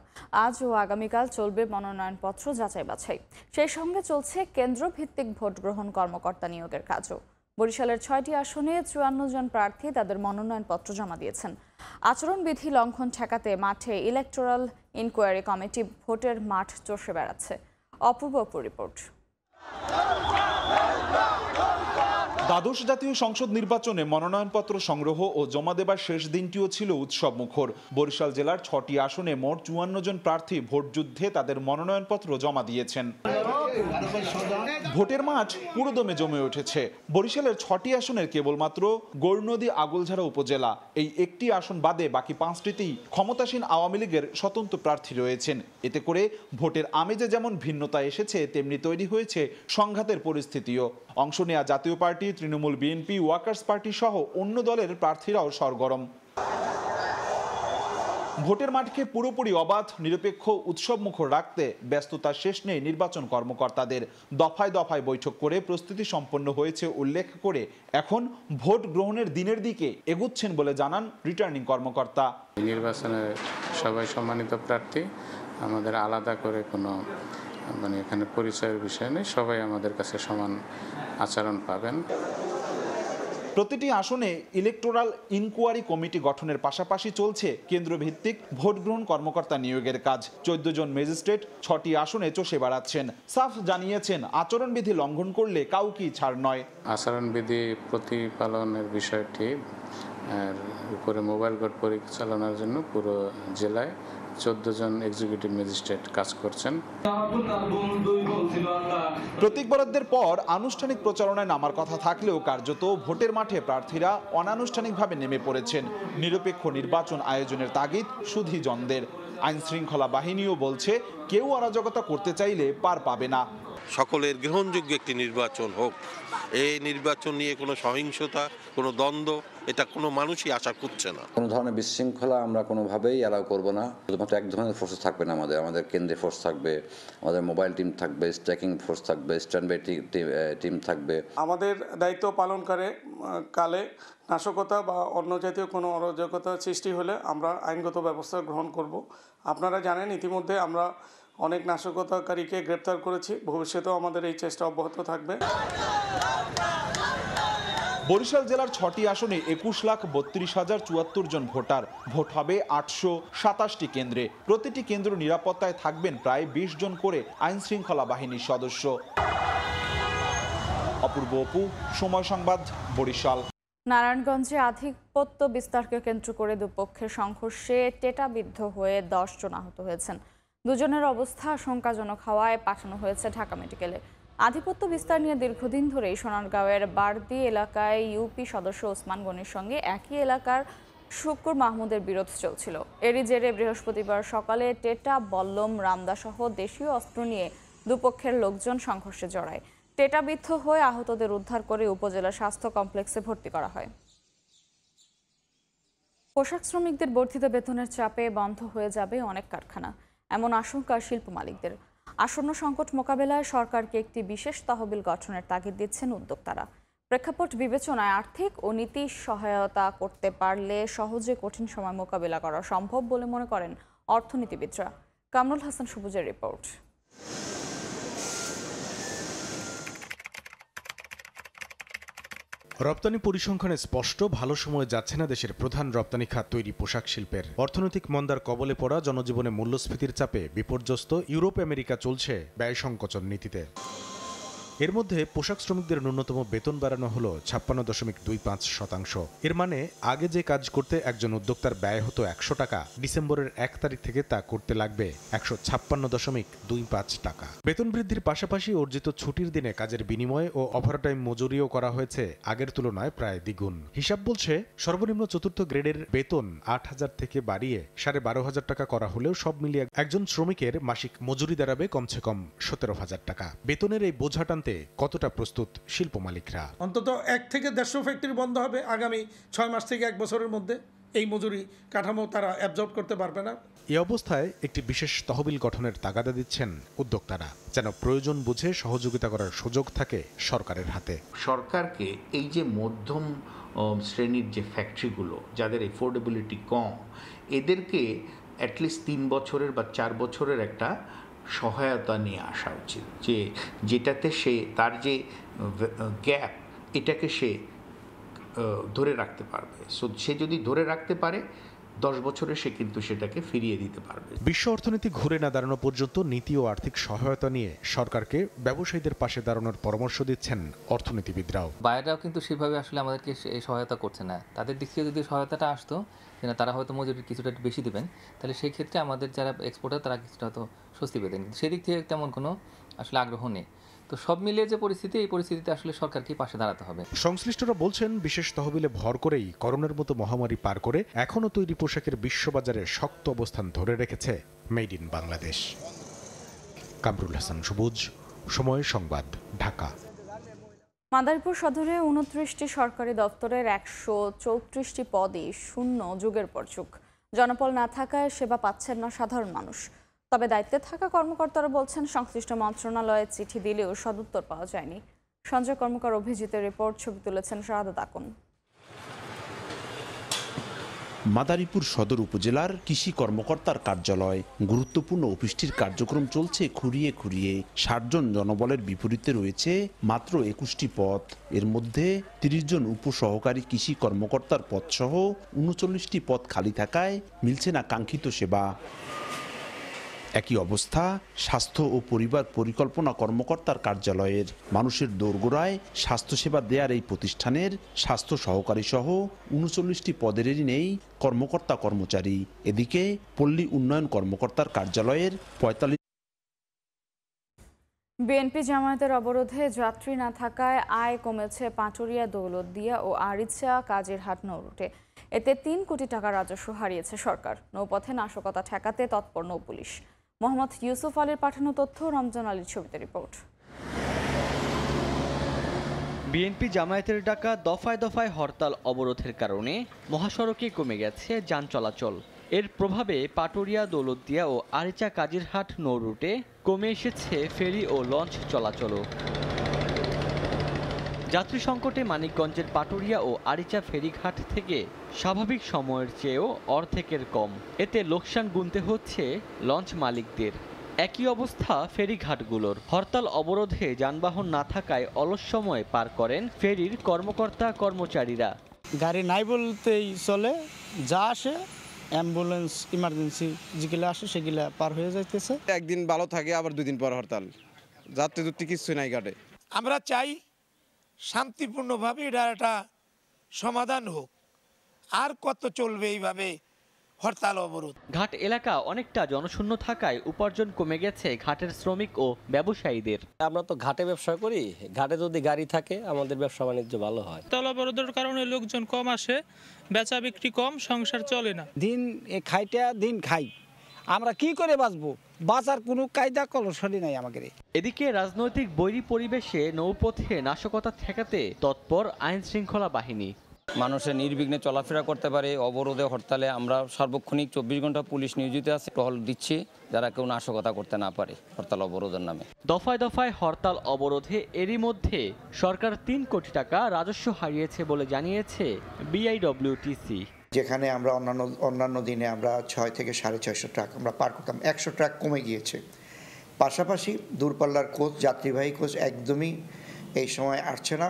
আজ ও আগামীকাল চলবে মনোনয়নপত্র যাচাই বাছাই সেই সঙ্গে চলছে কেন্দ্র ভিত্তিক ভোট গ্রহণ কর্মকর্তা নিয়োগের কাজও। বরিশালের ছয়টি আসনে চুয়ান্ন জন প্রার্থী তাদের মনোনয়নপত্র জমা দিয়েছেন। আচরণবিধি লঙ্ঘন ঠেকাতে মাঠে ইলেকটোরাল ইনকোয়ারি কমিটি ভোটের মাঠ চষে বেড়াচ্ছে। অপূর্ব অপু রিপোর্ট দ্বাদশ জাতীয় সংসদ নির্বাচনে মনোনয়নপত্র সংগ্রহ ও জমা দেবার শেষ দিনটিও ছিল উৎসব মুখর। বরিশাল জেলার ছটি আসনে মোট চুয়ান্ন জন প্রার্থী ভোটযুদ্ধে তাদের মনোনয়নপত্র জমা দিয়েছেন। ভোটের মাঠ পুরোদমে জমে উঠেছে। বরিশালের ছটি আসনের কেবলমাত্র গৌরনদী আগলঝাড়া উপজেলা। এই একটি আসন বাদে বাকি পাঁচটিতেই ক্ষমতাসীন আওয়ামী লীগের স্বতন্ত্র প্রার্থী রয়েছেন। এতে করে ভোটের আমেজে যেমন ভিন্নতা এসেছে, তেমনি তৈরি হয়েছে সংঘাতের পরিস্থিতিও। অংশ নেয়া Jatiya party Trinamool BNP workers party সহ অন্য দলের প্রার্থীরাও সরগরম। ভোটের মাঠকে পুরোপুরি অবাধ, নিরপেক্ষ উৎসব মুখর রাখতে ব্যস্ততা শেষ নেই নির্বাচন কর্মকর্তাদের। দফায় দফায় বৈঠক করে প্রস্তুতি সম্পন্ন হয়েছে উল্লেখ করে এখন ভোট গ্রহণের দিনের দিকে এগুচ্ছেন বলে জানান রিটার্নিং কর্মকর্তা। নির্বাচনে সবাই সম্মানিত প্রার্থী, আমাদের আলাদা করে কোনো মানে এখানে পরিচয়ের বিষয় নেই সবাই আমাদের কাছে সমান আচরণ পাবেন। প্রতিটি আসনে ইলেকটোরাল ইনকোয়ারি কমিটি গঠনের পাশাপাশি চলছে কেন্দ্রভিত্তিক ভোট গ্রহণ কর্মকর্তা নিয়োগের কাজ। চোদ্দ জন ম্যাজিস্ট্রেট ছটি আসনে চষে বেড়াচ্ছেন। সাফ জানিয়েছেন আচরণবিধি লঙ্ঘন করলে কাউকেই ছাড় নয়। আচরণবিধি প্রতিপালনের বিষয়টি উপরে মোবাইল কোর্ট পরিচালনার জন্য পুরো জেলায় চোদ্দ জন এক্সিকিউটিভ ম্যাজিস্ট্রেট কাজ করছেন। প্রতীক বরাদ্দের পর আনুষ্ঠানিক প্রচারণায় নামার কথা থাকলেও কার্যত ভোটের মাঠে প্রার্থীরা অনানুষ্ঠানিকভাবে নেমে পড়েছেন। নিরপেক্ষ নির্বাচন আয়োজনের তাগিদ সুধীজনদের আইন শৃঙ্খলা বাহিনীও বলছে কেউ অরাজকতা করতে চাইলে পার পাবে না। সকলের গ্রহণযোগ্য একটি নির্বাচন হোক। এই নির্বাচন নিয়ে কোনো সহিংসতা কোনো দ্বন্দ্ব এটা কোনো মানুষই আশা করছে না। কোনো ধরনের বিশৃঙ্খলা আমরা কোনোভাবেই অ্যালাউ করব না। শুধুমাত্র এক ধরনের ফোর্স থাকবে না আমাদের। আমাদের কেন্দ্রে ফোর্স থাকবে আমাদের মোবাইল টিম থাকবে স্ট্র্যাকিং ফোর্স থাকবে স্ট্যান্ড বাই টিম থাকবে। আমাদের দায়িত্ব পালন করে কালে নাশকতা বা অন্য জাতীয় কোনো অরাজকতা সৃষ্টি হলে আমরা আইনগত ব্যবস্থা গ্রহণ করব। আপনারা জানেন ইতিমধ্যে আমরা অনেক নাশকতাকারীকে গ্রেপ্তার করেছি। ভবিষ্যতেও আমাদের এই চেষ্টা অব্যাহত থাকবে। বরিশাল জেলার ছটি আসনে একুশ লাখ বত্রিশ হাজার চুয়াত্তর জন ভোটার। ভোট হবে আটশো সাতাশটি কেন্দ্রে। প্রতিটি কেন্দ্র নিরাপত্তায় থাকবেন প্রায় বিশ জন করে আইন শৃঙ্খলা বাহিনীর সদস্য। অপূর্ব অপু, সময় সংবাদ, বরিশাল। নারায়ণগঞ্জে আধিপত্য বিস্তারকে কেন্দ্র করে দুপক্ষের সংঘর্ষে টেটাবিদ্ধ হয়ে দশ জন আহত হয়েছেন। দুজনের অবস্থা আশঙ্কাজনক হওয়ায় পাঠানো হয়েছে ঢাকা মেডিকেলে। আধিপত্য বিস্তার নিয়ে দীর্ঘদিন ধরেই সোনারগাঁওয়ের বারদি এলাকায় ইউপি সদস্য ওসমান গনির সঙ্গে একই এলাকার শুকুর মাহমুদের বিরোধ চলছিল। এরই জেরে বৃহস্পতিবার সকালে টেটা বল্লম রামদা সহ দেশীয় অস্ত্র নিয়ে দুপক্ষের লোকজন সংঘর্ষে জড়ায়। টেটাবিদ্ধ হয়ে আহতদের উদ্ধার করে উপজেলা স্বাস্থ্য কমপ্লেক্সে ভর্তি করা হয়। পোশাক শ্রমিকদের বর্ধিত বেতনের চাপে বন্ধ হয়ে যাবে অনেক কারখানা। এমন আশঙ্কা শিল্প মালিকদের। আসন্ন সংকট মোকাবেলায় সরকারকে একটি বিশেষ তহবিল গঠনের তাগিদ দিচ্ছেন উদ্যোক্তারা। প্রেক্ষাপট বিবেচনায় আর্থিক ও নীতি সহায়তা করতে পারলে সহজে কঠিন সময় মোকাবেলা করা সম্ভব বলে মনে করেন অর্থনীতিবিদরা। কামরুল হাসান সবুজের রিপোর্ট। রপ্তানি পরিসংখ্যানে স্পষ্ট, ভালো সময় যাচ্ছে না দেশের প্রধান রপ্তানি খাত তৈরি পোশাক শিল্পের। অর্থনৈতিক মন্দার কবলে পড়া জনজীবনে মূল্যস্ফীতির চাপে বিপর্যস্ত, ইউরোপ, আমেরিকা চলছে ব্যয় সংকোচন নীতিতে। এর মধ্যে পোশাক শ্রমিকদের ন্যূনতম বেতন বাড়ানো হলো ছাপ্পান্ন দশমিক দুই পাঁচ শতাংশ। এর মানে আগে যে কাজ করতে একজন উদ্যোক্তার ব্যয় হতো একশো টাকা, ডিসেম্বরের এক তারিখ থেকে তা করতে লাগবে একশো ছাপ্পান্ন দশমিক দুই পাঁচ টাকা। বেতন বৃদ্ধির পাশাপাশি অর্জিত ছুটির দিনে কাজের বিনিময়ে ও ওভারটাইম মজুরিও করা হয়েছে, আগের তুলনায় প্রায় দ্বিগুণ। হিসাব বলছে, সর্বনিম্ন চতুর্থ গ্রেডের বেতন আট হাজার থেকে বাড়িয়ে সাড়ে বারো হাজার টাকা করা হলেও সব মিলিয়ে একজন শ্রমিকের মাসিক মজুরি দাঁড়াবে কমসে কম সতেরো হাজার টাকা। বেতনের এই বোঝা টানতে কতটা প্রস্তুত শিল্প মালিকরা? অন্তত এক থেকে দেড়শো ফ্যাক্টরি বন্ধ হবে আগামী ছয় মাস থেকে এক বছরের মধ্যে। এই মজুরি কাঠামো তারা অ্যাবজর্ব করতে পারবে না। এ অবস্থায় একটি বিশেষ তহবিল গঠনের তাগাদা দিচ্ছেন উদ্যোক্তারা যেন প্রয়োজন বুঝে সহযোগিতা করার সুযোগ থাকে সরকারের হাতে। সরকারকে এই যে মধ্যম শ্রেণির যে ফ্যাক্টরিগুলো যাদের এফোর্ডেবিলিটি কম এদেরকে অ্যাটলিস্ট তিন বছরের বা চার বছরের একটা সহায়তা নিয়ে আসা উচিত। যে যেটাতে সে তার যে গ্যাপ এটাকে সে ধরে রাখতে পারবে। সো সে যদি ধরে রাখতে পারে দশ বছরে সে কিন্তু সেটাকে ফিরিয়ে দিতে পারবে। বিশ্ব অর্থনীতি ঘুরে না দাঁড়ানো পর্যন্ত নীতি ও আর্থিক সহায়তা নিয়ে সরকারকে ব্যবসায়ীদের পাশে দাঁড়ানোর পরামর্শ দিচ্ছেন অর্থনীতিবিদরাও। বাইরেও কিন্তু সেভাবে আসলে আমাদেরকে সহায়তা করছে না। তাদের দিক থেকে যদি সহায়তাটা আসতো না তারা হয়তো মজুরি কিছুটা একটু বেশি দিবেন তাহলে সেই ক্ষেত্রে আমাদের যারা এক্সপোর্টার তারা কিছুটা হয়তো স্বস্তি পেতেন। কিন্তু সেদিক থেকে তেমন কোনো আসলে আগ্রহ নেই। তো সব মিলিয়ে যে পরিস্থিতি এই পরিস্থিতিতে আসলে সরকারকে পাশে দাঁড়াতে হবে। সংশ্লিষ্টরা বলছেন বিশেষ তহবিলে ভর করেই করোনার মতো মহামারী পার করে এখনও তৈরি পোশাকের বিশ্ববাজারে শক্ত অবস্থান ধরে রেখেছে মেড ইন বাংলাদেশ। কামরুল হাসান সবুজ সময় সংবাদ ঢাকা। মাদারীপুর সদরে উনত্রিশটি সরকারি দপ্তরের একশো চৌত্রিশটি পদই শূন্য যুগের পর যুগ। জনবল না থাকায় সেবা পাচ্ছেন না সাধারণ মানুষ। তবে দায়িত্বে থাকা কর্মকর্তারা বলছেন, সংশ্লিষ্ট মন্ত্রণালয়ে চিঠি দিলেও সদুত্তর পাওয়া যায়নি। সঞ্জয় কর্মকার অভিজিতের রিপোর্ট, ছবি তুলেছেন শাহাদত আকন মাদারীপুর সদর উপজেলার কৃষি কর্মকর্তার কার্যালয় গুরুত্বপূর্ণ অফিসটির কার্যক্রম চলছে খুঁড়িয়ে খুঁড়িয়ে। ষাটজন জনবলের বিপরীতে রয়েছে মাত্র একুশটি পদ এর মধ্যে তিরিশ জন উপসহকারী কৃষি কর্মকর্তার পদসহ উনচল্লিশটি পদ খালি থাকায় মিলছে না কাঙ্ক্ষিত সেবা। একই অবস্থা, স্বাস্থ্য ও পরিবার পরিকল্পনা কর্মকর্তার কার্যালয়ের মানুষের দোরগোড়ায় স্বাস্থ্যসেবা দেয়ার এই প্রতিষ্ঠানের স্বাস্থ্য সহকারী সহ উনচল্লিশটি পদেরই নেই কর্মকর্তা কর্মচারী। এদিকে পল্লী উন্নয়ন কর্মকর্তার কার্যালয়ের পঁয়তাল্লিশ বিএনপি জামায়াতের অবরোধে যাত্রী না থাকায় আয় কমেছে পাটুরিয়া দৌলতদিয়া ও আরিচা কাজিরহাট নৌরুটে। এতে তিন কোটি টাকা রাজস্ব হারিয়েছে সরকার। নৌপথে নাশকতা ঠেকাতে তৎপর নৌ পুলিশ। মোহাম্মদ ইউসুফ আলীর পাঠানো তথ্য, রমজান আলীর ছবিতে রিপোর্ট। বিএনপি জামায়াতের ডাকা দফায় দফায় হরতাল অবরোধের কারণে মহাসড়কে কমে গেছে যান চলাচল। এর প্রভাবে পাটুরিয়া, দৌলতদিয়া ও আরিচা কাজিরহাট নৌরুটে কমে এসেছে ফেরি ও লঞ্চ চলাচলও। যাত্রী সংকটে মানিকগঞ্জের পাটুরিয়া ও আরিচা ফেরিঘাট থেকে স্বাভাবিক সময়ের চেয়েও অর্ধেকের কম। এতে লোকসান গুনতে হচ্ছে লঞ্চ মালিকদের। একই অবস্থা ফেরিঘাটগুলোর। হরতাল অবরোধে যানবাহন না থাকায় অলস সময় পার করেন ফেরির কর্মকর্তা কর্মচারীরা। গাড়ি নাই বলতেই চলে যা আসে অ্যাম্বুলেন্স ইমার্জেন্সি যেগুলো আসে সেগুলো পার হয়ে যাইতেছে। একদিন ভালো থাকে আবার দুদিন পর হরতাল। যাত্রী দুত্রী কিচ্ছু নাই ঘাটে। আমরা চাই শান্তিপূর্ণভাবে এটা একটা সমাধান হোক। আর কত চলবে এইভাবে হরতাল অবরোধ? ঘাট এলাকা অনেকটা জনশূন্য থাকায় উপার্জন কমে গেছে ঘাটের শ্রমিক ও ব্যবসায়ীদের। আমরা তো ঘাটে ব্যবসা করি। ঘাটে যদি গাড়ি থাকে আমাদের ব্যবসা বাণিজ্য ভালো হয়। তল অবরোধের কারণে লোকজন কম আসে বেচা বিক্রি কম সংসার চলে না। দিন এ খাইটা দিন খাই। আমরা কি করে বাঁচবো? বাঁচার কোনো কায়দা কলসলি নাই আমাদের। এদিকে রাজনৈতিক বৈরী পরিবেশে নৌপথে নাশকতা ঠেকাতে তৎপর আইন শৃঙ্খলা বাহিনী। মানুষের নির্বিঘ্নে চলাফেরা করতে পারে অবরোধে হরতালে আমরা সার্বক্ষণিক চব্বিশ ঘণ্টা পুলিশ নিয়োজিত আছে টহল দিচ্ছি যারা কেউ নাশকতা করতে না পারে হরতাল অবরোধের নামে। দফায় দফায় হরতাল অবরোধে এরই মধ্যে সরকার তিন কোটি টাকা রাজস্ব হারিয়েছে বলে জানিয়েছে বিআইডব্লিউটিসি। যেখানে আমরা অন্যান্য অন্যান্য দিনে আমরা ছয় থেকে সাড়ে ছয়শো ট্রাক আমরা পার করতাম। একশো ট্রাক কমে গিয়েছে। পাশাপাশি দূরপাল্লার কোচ, যাত্রীবাহী কোচ একদমই এই সময় আসছে না।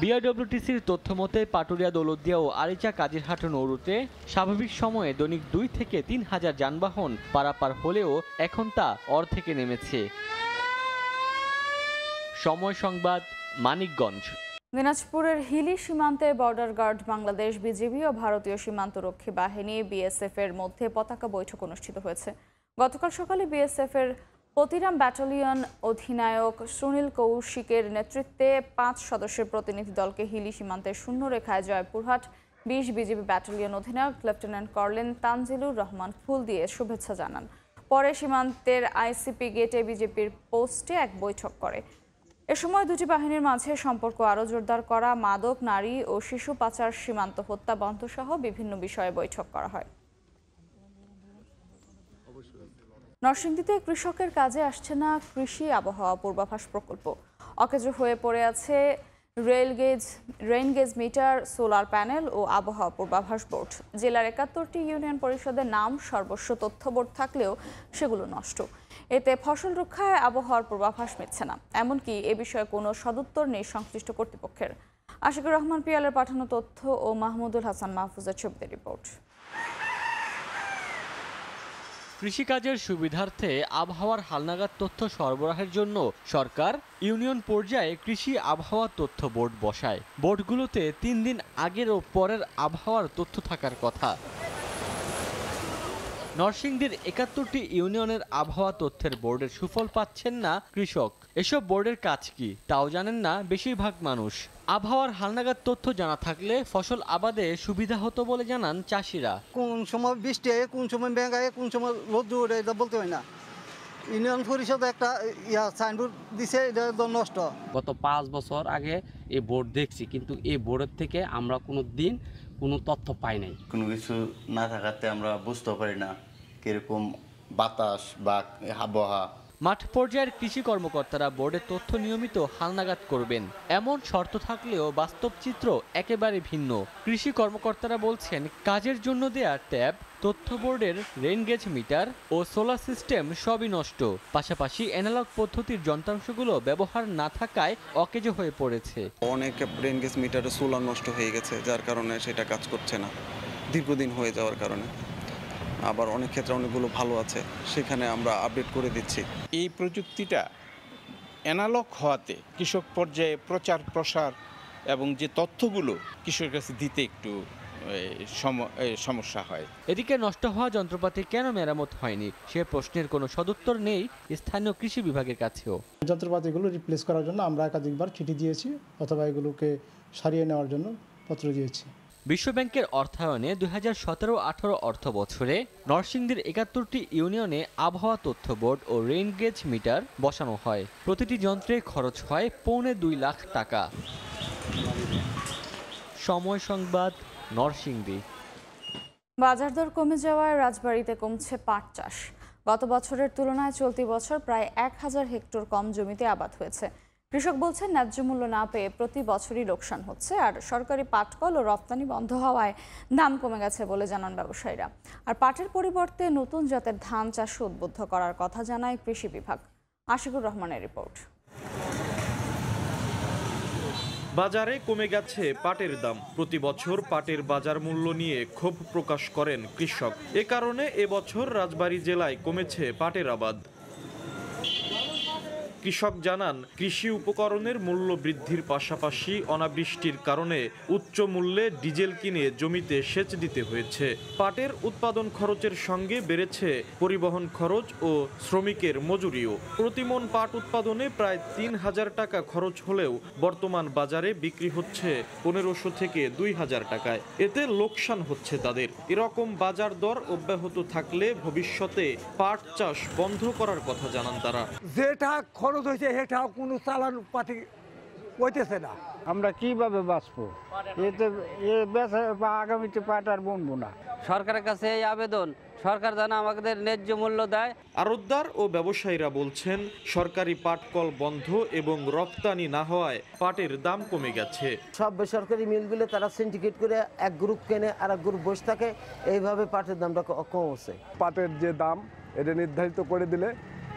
বিআইডব্লিউটিসির তথ্য মতে পাটুরিয়া দৌলতদিয়া ও আরিচা কাজিরহাট নৌরুটে স্বাভাবিক সময়ে দৈনিক দুই থেকে তিন হাজার যানবাহন পারাপার হলেও এখন তা অর্ধেকে নেমেছে। সময় সংবাদ, মানিকগঞ্জ। দিনাজপুরের হিলি সীমান্তে বর্ডার গার্ড বাংলাদেশ, বিজিবি ও ভারতীয় সীমান্তরক্ষী বাহিনী বিএসএফ এর মধ্যে পতাকা বৈঠক অনুষ্ঠিত হয়েছে। গতকাল সকালে বিএসএফ এর পতিরাম ব্যাটালিয়ন অধিনায়ক সুনীল কৌশিকের নেতৃত্বে পাঁচ সদস্যের প্রতিনিধি দলকে হিলি সীমান্তের শূন্য রেখায় জয়পুরহাট, বিশ বিজিবি ব্যাটালিয়ন অধিনায়ক লেফটেন্যান্ট কর্নেল তানজিলুর রহমান ফুল দিয়ে শুভেচ্ছা জানান। পরে সীমান্তের আইসিপি গেটে বিজেপির পোস্টে এক বৈঠক করে। এ সময় দুটি বাহিনীর মাঝে সম্পর্ক আরও জোরদার করা, মাদক, নারী ও শিশু পাচার, সীমান্ত হত্যা বন্ধ সহ বিভিন্ন বিষয়ে বৈঠক করা হয়। নরসিংদীতে কৃষকের কাজে আসছে না কৃষি আবহাওয়া পূর্বাভাস প্রকল্প। অকেজো হয়ে পড়ে আছে rail gauge rain gauge meter, solar panel ও আবহাওয়া পূর্বাভাস বোর্ড। জেলার একাত্তরটি ইউনিয়ন পরিষদের নাম সর্বস্ব তথ্য বোর্ড থাকলেও সেগুলো নষ্ট। এতে ফসল রক্ষায় আবহাওয়ার পূর্বাভাস মিলছে না। এমনকি এ বিষয়ে কোনো সদুত্তর নেই সংশ্লিষ্ট কর্তৃপক্ষের। আশিকুর রহমান পিয়ালের পাঠানো তথ্য ও মাহমুদুল হাসান মাহফুজের ছবিতে রিপোর্ট। কৃষিকাজের সুবিধার্থে আবহাওয়ার হালনাগাদ তথ্য সরবরাহের জন্য সরকার ইউনিয়ন পর্যায়ে কৃষি আবহাওয়া তথ্য বোর্ড বসায়। বোর্ডগুলোতে তিন দিন আগের ও পরের আবহাওয়ার তথ্য থাকার কথা। নরসিংদীর একাত্তরটি ইউনিয়নের আবহাওয়া তথ্যের বোর্ডের সুফল পাচ্ছেন না কৃষক। এসব বোর্ডের কাজ কি? তাও জানেন না বেশিরভাগ মানুষ। আবহাওয়ার হালনাগাদ তথ্য জানা থাকলে ফসল আবাদে সুবিধা হতো বলে জানান চাষিরা। কোন সময় বৃষ্টি হয় কোন সময় ব্যাঙ্গায় কোন সময় রোদ্দুর ওঠে এটা বলতে হয় না। ইউনিয়ন পরিষদ একটা ইয়া সাইনবোর্ড দিছে এটা নষ্ট। গত পাঁচ বছর আগে এই বোর্ড দেখছি কিন্তু এই বোর্ডের থেকে আমরা কোনো দিন কোনো তথ্য পাই নাই। কোনো কিছু না থাকাতে আমরা বুঝতে পারি না কীরকম বাতাস বা আবহাওয়া মাঠ পর্যায়ের কৃষি কর্মকর্তারা বোর্ডের তথ্য নিয়মিত হালনাগাদ করবেন। এমন শর্ত থাকলেও বাস্তব চিত্র একেবারে ভিন্ন। কৃষি কর্মকর্তারা বলছেন, কাজের জন্য দেয়া ট্যাব, তথ্য বোর্ডের রেনগেজ মিটার ও সোলার সিস্টেম সবই নষ্ট। পাশাপাশি অ্যানালগ পদ্ধতির যন্ত্রাংশগুলো ব্যবহার না থাকায় অকেজো হয়ে পড়েছে। অনেক রেনগেজ মিটারে সোলার নষ্ট হয়ে গেছে, যার কারণে সেটা কাজ করছে না। দীর্ঘদিন হয়ে যাওয়ার কারণে। আবার অনেক ক্ষেত্রে অনেকগুলো ভালো আছে সেখানে আমরা আপডেট করে দিচ্ছি। এই প্রযুক্তিটা অ্যানালগ হওয়াতে কৃষক পর্যায়ে প্রচার প্রসার এবং যে তথ্যগুলো কৃষকের কাছে দিতে একটু সম- এ, সমস্যা হয়। এদিকে নষ্ট হওয়া যন্ত্রপাতি কেন মেরামত হয়নি সে প্রশ্নের কোনো সদুত্তর নেই স্থানীয় কৃষি বিভাগের কাছেও। যন্ত্রপাতিগুলো রিপ্লেস করার জন্য আমরা একাধিকবার চিঠি দিয়েছি অথবা এগুলোকে সারিয়ে নেওয়ার জন্য পত্র দিয়েছি। বিশ্বব্যাংকের অর্থায়নে দুই হাজার সতেরো আঠারো অর্থ বছরে নরসিংদীর একাত্তরটি ইউনিয়নে আবহাওয়া তথ্য বোর্ড ও রেইন গেজ মিটার বসানো হয়। প্রতিটি যন্ত্রে খরচ হয় পৌনে দুই লাখ টাকা। সময় সংবাদ, নরসিংদী। বাজার দর কমে যাওয়ায় রাজবাড়িতে কমছে পাট চাষ। গত বছরের তুলনায় চলতি বছর প্রায় এক হাজার হেক্টর কম জমিতে আবাদ হয়েছে। কৃষক বলছেন, ন্যায্য মূল্য না পেয়ে প্রতি বছরই লোকসান হচ্ছে, আর সরকারি পাটকল ও রপ্তানি বন্ধ হওয়ায় দাম কমে গেছে বলে জানান ব্যবসায়ীরা। আর পাটের পরিবর্তে নতুন জাতের ধান চাষ উদ্বুদ্ধ করার কথা জানায় কৃষি বিভাগ। আশিকুর রহমানের রিপোর্ট। বাজারে কমে গেছে পাটের দাম। প্রতি বছর পাটের বাজার মূল্য নিয়ে ক্ষোভ প্রকাশ করেন কৃষক। এ কারণে এবছর রাজবাড়ী জেলায় কমেছে পাটের আবাদ। কৃষক জানান, কৃষি উপকরণের মূল্য বৃদ্ধির পাশাপাশি অনাবৃষ্টির কারণে উচ্চ মূল্যে ডিজেল কিনে জমিতে সেচ দিতে হয়েছে। পাটের উৎপাদন খরচের সঙ্গে বেড়েছে পরিবহন খরচ ও শ্রমিকের মজুরিও। প্রতিমন পাট উৎপাদনে প্রায় তিন হাজার টাকা খরচ হলেও বর্তমান বাজারে বিক্রি হচ্ছে পনেরোশো থেকে দুই হাজার টাকায়। এতে লোকসান হচ্ছে তাদের। এরকম বাজার দর অব্যাহত থাকলে ভবিষ্যতে পাট চাষ বন্ধ করার কথা জানান তারা। যেটা খরচ হয়েছে সেটা কোনো চালান পাতি হইতেছে না। আমরা কীভাবে বাঁচবো? এতে এ বেচা বা আগামীতে পাট আর বনবো না। সরকারের কাছে এই আবেদন সরকার যেন আমাদের ন্যায্য মূল্য দেয়। আড়তদার ও ব্যবসায়ীরা বলছেন সরকারি পাটকল বন্ধ এবং রপ্তানি না হওয়ায় পাটের দাম কমে গেছে। সব বেসরকারি মিলগুলো তারা সিন্ডিকেট করে এক গ্রুপ কেনে আর এক গ্রুপ বসে থাকে এইভাবে পাটের দামটা কমছে। পাটের যে দাম এটা নির্ধারিত করে দিলে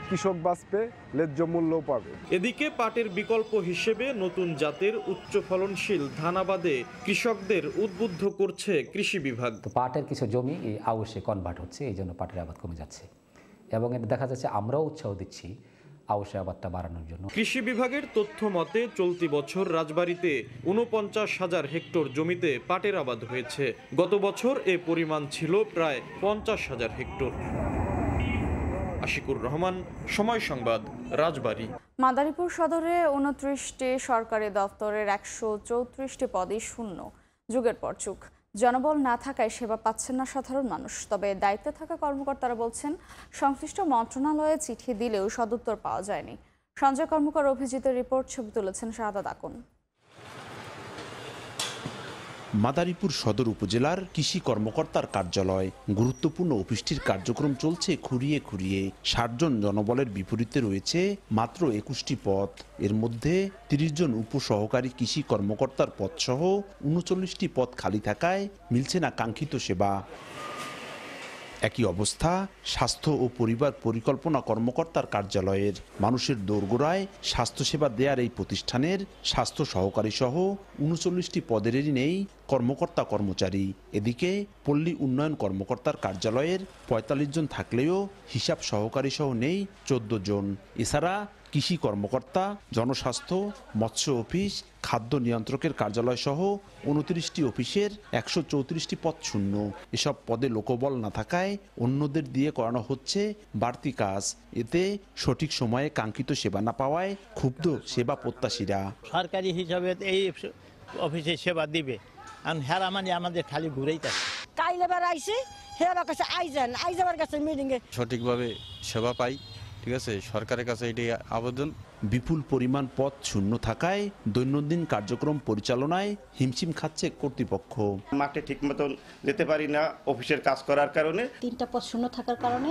কৃষক বাঁচবে ন্যায্য মূল্যও পাবে। এদিকে পাটের বিকল্প হিসেবে নতুন জাতের উচ্চ ফলনশীল ধানাবাদে কৃষকদের উদ্বুদ্ধ করছে কৃষি বিভাগ। পাটের কিছু জমি এই আউশে কনভার্ট হচ্ছে এই জন্য পাটের আবাদ কমে যাচ্ছে। এবং এটা দেখা যাচ্ছে আমরাও উৎসাহ দিচ্ছি আউশে আবাদটা বাড়ানোর জন্য। কৃষি বিভাগের তথ্য মতে চলতি বছর রাজবাড়িতে উনপঞ্চাশ হাজার হেক্টর জমিতে পাটের আবাদ হয়েছে। গত বছর এ পরিমাণ ছিল প্রায় পঞ্চাশ হাজার হেক্টর। আশিকুর রহমান, সময় সংবাদ, রাজবাড়ী। মাদারীপুর সদরে উনত্রিশটি সরকারি দপ্তরের একশো চৌত্রিশটি পদই শূন্য, যুগের পর যুগ। জনবল না থাকায় সেবা পাচ্ছেন না সাধারণ মানুষ, তবে দায়িত্বে থাকা কর্মকর্তারা বলছেন, সংশ্লিষ্ট মন্ত্রণালয়ে চিঠি দিলেও সদুত্তর পাওয়া যায়নি। সঞ্জয় কর্মকার অভিজিতের রিপোর্ট, ছবি তুলেছেন শাহাদাত আকুন মাদারীপুর সদর উপজেলার কৃষি কর্মকর্তার কার্যালয়। গুরুত্বপূর্ণ অফিসটির কার্যক্রম চলছে খুঁড়িয়ে খুঁড়িয়ে। ষাটজন জনবলের বিপরীতে রয়েছে মাত্র একুশটি পদ এর মধ্যে তিরিশ জন উপসহকারী কৃষি কর্মকর্তার পদসহ উনচল্লিশটি পদ খালি থাকায় মিলছে না কাঙ্ক্ষিত সেবা। একই অবস্থা, স্বাস্থ্য ও পরিবার পরিকল্পনা কর্মকর্তার কার্যালয়ের মানুষের দোরগোড়ায় স্বাস্থ্যসেবা দেয়ার এই প্রতিষ্ঠানের স্বাস্থ্য সহকারী সহ উনচল্লিশটি পদেরই নেই কর্মকর্তা কর্মচারী। এদিকে পল্লী উন্নয়ন কর্মকর্তার কার্যালয়ের পঁয়তাল্লিশ জন থাকলেও হিসাব সহকারী সহ নেই চোদ্দ জন। এছাড়া কৃষি কর্মকর্তা জনস্বাস্থ্য মৎস্য অফিস খাদ্য নিয়ন্ত্রকের কার্যালয় সহ উনত্রিশটি অফিসের একশো চৌত্রিশটি পদ শূন্য। এসব পদে লোকবল না থাকায় অন্যদের দিয়ে করানো হচ্ছে বাড়তি কাজ। এতে সঠিক সময়ে কাঙ্ক্ষিত সেবা না পাওয়ায় ক্ষুব্ধ সেবা প্রত্যাশীরা। সরকারি হিসাবে এই অফিসে সেবা দিবে। আর হেরা মানে আমাদের খালি ঘুরেই থাকে। কাইলে এবার আইসি হে আমার কাছে আইজান আইজাবার কাছে মিটিংয়ে সঠিকভাবে সেবা পাই। ঠিক আছে? সরকারের কাছে এটি আবেদন। বিপুল পরিমাণ পথ শূন্য থাকায় দৈনন্দিন কার্যক্রম পরিচালনায় হিমশিম খাচ্ছে কর্তৃপক্ষ। মাঠে ঠিক মতন যেতে পারি না অফিসের কাজ করার কারণে। তিনটা পথ শূন্য থাকার কারণে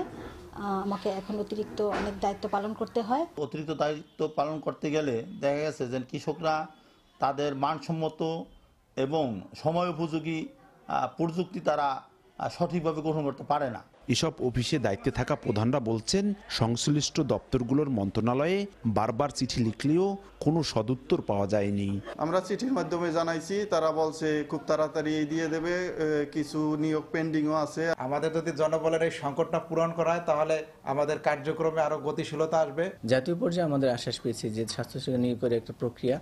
আমাকে এখন অতিরিক্ত অনেক দায়িত্ব পালন করতে হয়। অতিরিক্ত দায়িত্ব পালন করতে গেলে দেখা গেছে যে কৃষকরা তাদের মানসম্মত এবং সময় উপযোগী প্রযুক্তি তারা সঠিকভাবে গ্রহণ করতে পারে না। এসব অফিসে দায়িত্বে থাকা প্রধানরা বলছেন সংশ্লিষ্ট দপ্তরগুলোর মন্ত্রণালয়ে বারবার চিঠি লিখলেও কোনো সদুত্তর পাওয়া যায়নি। আমরা চিঠির মাধ্যমে জানাইছি তারা বলছে খুব তাড়াতাড়ি দিয়ে দেবে কিছু নিয়োগ পেন্ডিংও আছে। আমাদের যদি জনবলের এই সংকটটা পূরণ করা হয় তাহলে আমাদের কার্যক্রমে আরও গতিশীলতা আসবে। জাতীয় পর্যায়ে আমাদের আশ্বাস পেয়েছি যে স্বাস্থ্যসেবা নিয়োগের একটা প্রক্রিয়া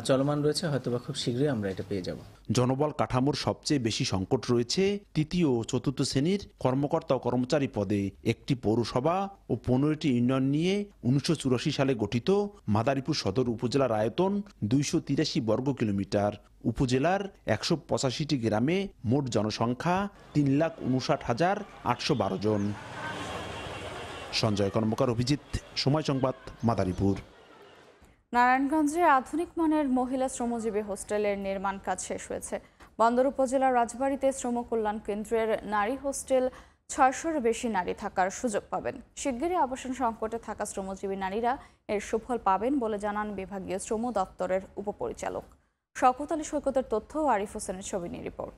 চলমান রয়েছে, হয়তোবা খুব শীঘ্রই আমরা এটা পেয়ে যাব। জনবল কাঠামোর সবচেয়ে বেশি সংকট রয়েছে তৃতীয় ও চতুর্থ শ্রেণির কর্মকর্তা ও কর্মচারী পদে। একটি পৌরসভা ও পনেরোটি ইউনিয়ন নিয়ে উনিশশো চুরাশি সালে গঠিত মাদারীপুর সদর উপজেলার আয়তন দুইশো তিরাশি বর্গ কিলোমিটার। উপজেলার একশো পঁচাশিটি গ্রামে মোট জনসংখ্যা তিন লাখ উনষাট হাজার আটশো বারো জন। সঞ্জয় কর্মকার, অভিজিৎ, সময় সংবাদ, মাদারীপুর। নারায়ণগঞ্জে আধুনিক মানের মহিলা শ্রমজীবী হোস্টেলের নির্মাণ কাজ শেষ হয়েছে। বন্দর উপজেলার রাজবাড়িতে শ্রম কল্যাণ কেন্দ্রের নারী হোস্টেল ছয়শোর বেশি নারী থাকার সুযোগ পাবেন। শিগগিরই আবাসন সংকটে থাকা শ্রমজীবী নারীরা এর সুফল পাবেন বলে জানান বিভাগীয় শ্রম দপ্তরের উপপরিচালক। শওকত আলী সৈকতের তথ্য আরিফ হোসেনের ছবি নিয়ে রিপোর্ট।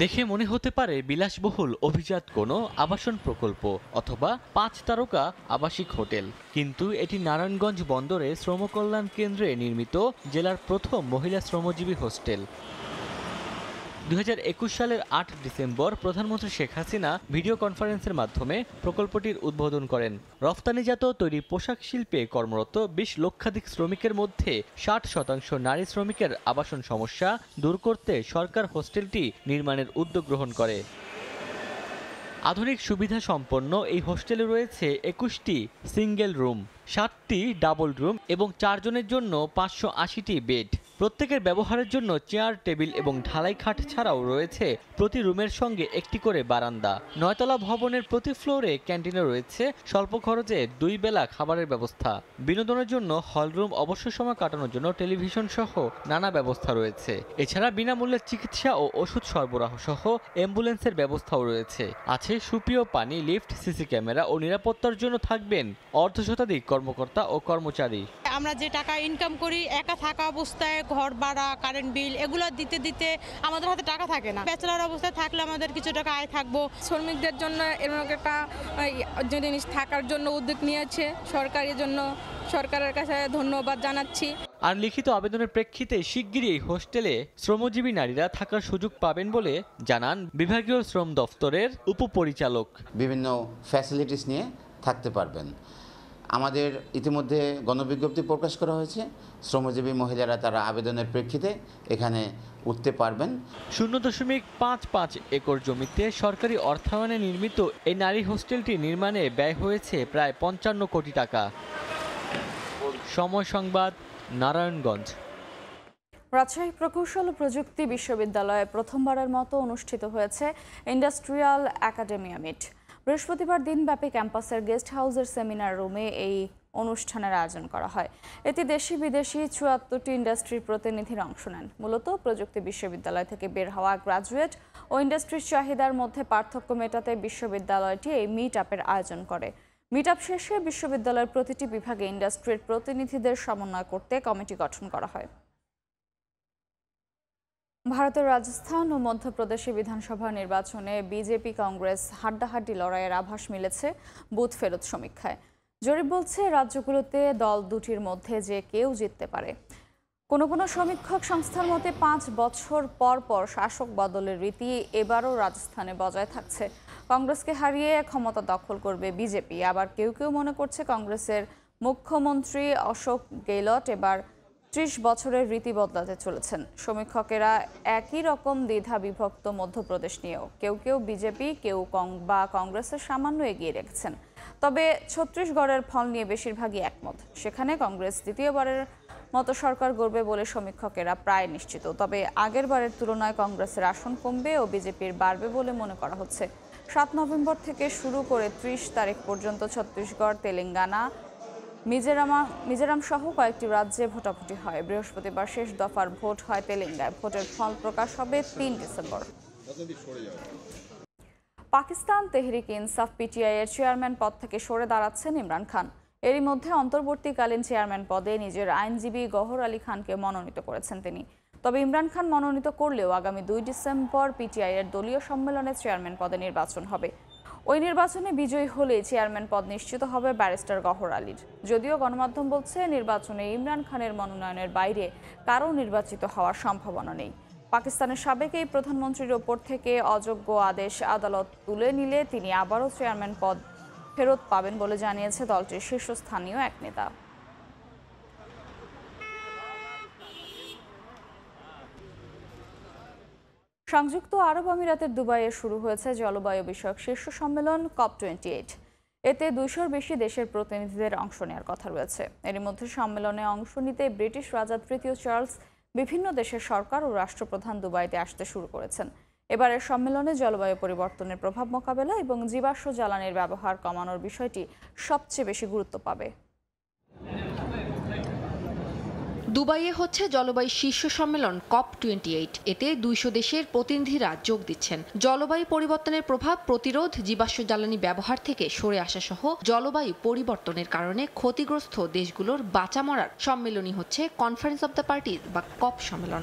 দেখে মনে হতে পারে বিলাসবহুল অভিজাত কোনো আবাসন প্রকল্প অথবা পাঁচ তারকা আবাসিক হোটেল। কিন্তু এটি নারায়ণগঞ্জ বন্দরে শ্রমকল্যাণ কেন্দ্রে নির্মিত জেলার প্রথম মহিলা শ্রমজীবী হোস্টেল। দু হাজার একুশ সালের আট ডিসেম্বর প্রধানমন্ত্রী শেখ হাসিনা ভিডিও কনফারেন্সের মাধ্যমে প্রকল্পটির উদ্বোধন করেন। রফতানিজাত তৈরি পোশাক শিল্পে কর্মরত বিশ লক্ষাধিক শ্রমিকের মধ্যে ষাট শতাংশ নারী শ্রমিকের আবাসন সমস্যা দূর করতে সরকার হোস্টেলটি নির্মাণের উদ্যোগ গ্রহণ করে। আধুনিক সুবিধা সম্পন্ন এই হোস্টেলে রয়েছে একুশটি সিঙ্গেল রুম, সাতটি ডাবল রুম এবং চারজনের জন্য পাঁচশো আশিটি বেড। প্রত্যেকের ব্যবহারের জন্য চেয়ার, টেবিল এবং ঢালাই খাট ছাড়াও রয়েছে প্রতি রুমের সঙ্গে একটি করে বারান্দা। নয়তলা ভবনের প্রতি ফ্লোরে ক্যান্টিনে রয়েছে স্বল্প খরচে দুই বেলা খাবারের ব্যবস্থা। বিনোদনের জন্য হলরুম অবসর সময় কাটানোর জন্য টেলিভিশন সহ নানা ব্যবস্থা রয়েছে। এছাড়া বিনামূল্যে চিকিৎসা ও ওষুধ সরবরাহ সহ অ্যাম্বুলেন্সের ব্যবস্থাও রয়েছে। আছে সুপ্রিয় পানি, লিফট, সিসি ক্যামেরা ও নিরাপত্তার জন্য থাকবেন অর্ধশতাধিক কর্মকর্তা ও কর্মচারী। আমরা যে টাকা ইনকাম করি একা থাকা অবস্থায় ঘর ভাড়া কারেন্ট বিল এগুলো দিতে দিতে আমাদের হাতে টাকা থাকে না। ব্যাচেলার অবস্থায় থাকলে আমাদের কিছু টাকা আয় থাকব। শ্রমিকদের জন্য এরকম একটা জিনিস থাকার জন্য উদ্যোগ নিয়েছে সরকারের জন্য। সরকারের কাছে ধন্যবাদ জানাচ্ছি। আর লিখিত আবেদনের প্রেক্ষিতে শিগগিরই এই হোস্টেলে শ্রমজীবী নারীরা থাকার সুযোগ পাবেন বলে জানান বিভাগীয় শ্রম দফতরের উপপরিচালক। বিভিন্ন ফ্যাসিলিটিস নিয়ে থাকতে পারবেন। আমাদের ইতিমধ্যে গণবিজ্ঞপ্তি প্রকাশ করা হয়েছে। শ্রমজীবী মহিলারা তারা আবেদনের প্রেক্ষিতে এখানে উঠতে পারবেন। শূন্য দশমিক পাঁচ পাঁচ একর জমিতে সরকারি অর্থায়নে নির্মিত এই নারী হোস্টেলটি নির্মাণে ব্যয় হয়েছে প্রায় পঞ্চান্ন কোটি টাকা। সময় সংবাদ নারায়ণগঞ্জ। রাজশাহী প্রকৌশল ও প্রযুক্তি বিশ্ববিদ্যালয়ে প্রথমবারের মতো অনুষ্ঠিত হয়েছে ইন্ডাস্ট্রিয়াল একাডেমিয়া মিট। বৃহস্পতিবার দিনব্যাপী ক্যাম্পাসের গেস্ট হাউসের সেমিনার রুমে এই অনুষ্ঠানের আয়োজন করা হয়। এতে দেশি বিদেশি চুয়াত্তরটি ইন্ডাস্ট্রির প্রতিনিধিরা অংশ নেন। মূলত প্রযুক্তি বিশ্ববিদ্যালয় থেকে বের হওয়া গ্রাজুয়েট ও ইন্ডাস্ট্রির চাহিদার মধ্যে পার্থক্য মেটাতে বিশ্ববিদ্যালয়টি এই মিট আপের আয়োজন করে। মিট আপ শেষে বিশ্ববিদ্যালয়ের প্রতিটি বিভাগে ইন্ডাস্ট্রির প্রতিনিধিদের সমন্বয় করতে কমিটি গঠন করা হয়। ভারতের রাজস্থান ও মধ্যপ্রদেশে বিধানসভা নির্বাচনে বিজেপি, কংগ্রেস হাড্ডাহাড্ডি লড়াইয়ের আভাস মিলেছে বুথ ফেরত সমীক্ষায়। জরিপ বলছে, রাজ্যগুলোতে দল দুটির মধ্যে যে কেউ জিততে পারে। কোনো কোনো সমীক্ষক সংস্থার মতে পাঁচ বছর পর পর শাসক বদলের রীতি এবারও রাজস্থানে বজায় থাকছে। কংগ্রেসকে হারিয়ে ক্ষমতা দখল করবে বিজেপি। আবার কেউ কেউ মনে করছে কংগ্রেসের মুখ্যমন্ত্রী অশোক গেহলট এবার ত্রিশ বছরের রীতি বদলাতে চলেছেন। সমীক্ষকেরা একই রকম দ্বিধা বিভক্ত মধ্যপ্রদেশ নিয়েও কেউ কেউ বিজেপি, কেউ কং, বা কংগ্রেসের সামান্য এগিয়ে রেখেছেন। তবে ছত্তিশগড়ের ফল নিয়ে বেশিরভাগই একমত। সেখানে কংগ্রেস দ্বিতীয়বারের মতো সরকার গড়বে বলে সমীক্ষকেরা প্রায় নিশ্চিত। তবে আগের বারের তুলনায় কংগ্রেসের আসন কমবে ও বিজেপির বাড়বে বলে মনে করা হচ্ছে। সাত নভেম্বর থেকে শুরু করে ত্রিশ তারিখ পর্যন্ত ছত্তিশগড়, তেলেঙ্গানা মিজোরামা মিজোরাম সহ কয়েকটি রাজ্যে ভোটাভুটি হয়। বৃহস্পতিবার শেষ দফার ভোট হয় তেলেঙ্গায় ভোটের ফল প্রকাশ হবে তিন ডিসেম্বর। পাকিস্তান তেহরিক ইনসাফ পিটিআই এর চেয়ারম্যান পদ থেকে সরে দাঁড়াচ্ছেন ইমরান খান। এরই মধ্যে অন্তর্বর্তীকালীন চেয়ারম্যান পদে নিজের আইনজীবী গহর আলী খানকে মনোনীত করেছেন তিনি। তবে ইমরান খান মনোনীত করলেও আগামী দুই ডিসেম্বর পিটিআই এর দলীয় সম্মেলনে চেয়ারম্যান পদে নির্বাচন হবে। ওই নির্বাচনে বিজয়ী হলে চেয়ারম্যান পদ নিশ্চিত হবে ব্যারিস্টার গহর আলীর। যদিও গণমাধ্যম বলছে, নির্বাচনে ইমরান খানের মনোনয়নের বাইরে কারও নির্বাচিত হওয়ার সম্ভাবনা নেই। পাকিস্তানের সাবেক এই প্রধানমন্ত্রীর ওপর থেকে অযোগ্য আদেশ আদালত তুলে নিলে তিনি আবারও চেয়ারম্যান পদ ফেরত পাবেন বলে জানিয়েছে দলটির শীর্ষস্থানীয় এক নেতা। সংযুক্ত আরব আমিরাতের দুবাইয়ে শুরু হয়েছে জলবায়ু বিষয়ক শীর্ষ সম্মেলন কপ টোয়েন্টি এইট। এতে দুইশোর বেশি দেশের প্রতিনিধিদের অংশ নেওয়ার কথা রয়েছে। এর মধ্যে সম্মেলনে অংশ নিতে ব্রিটিশ রাজা তৃতীয় চার্লস বিভিন্ন দেশের সরকার ও রাষ্ট্রপ্রধান দুবাইতে আসতে শুরু করেছেন। এবারের সম্মেলনে জলবায়ু পরিবর্তনের প্রভাব মোকাবেলা এবং জীবাশ্ম জ্বালানির ব্যবহার কমানোর বিষয়টি সবচেয়ে বেশি গুরুত্ব পাবে। দুবাইয়ে হচ্ছে জলবায়ু শীর্ষ সম্মেলন কপ টোয়েন্টি এইট। এতে দুইশো দেশের প্রতিনিধিরা যোগ দিচ্ছেন। জলবায়ু পরিবর্তনের প্রভাব প্রতিরোধ, জীবাশ্ম জ্বালানি ব্যবহার থেকে সরে আসা সহ জলবায়ু পরিবর্তনের কারণে ক্ষতিগ্রস্ত দেশগুলোর বাঁচা মরার সম্মেলনই হচ্ছে কনফারেন্স অব দ্য পার্টি বা কপ সম্মেলন।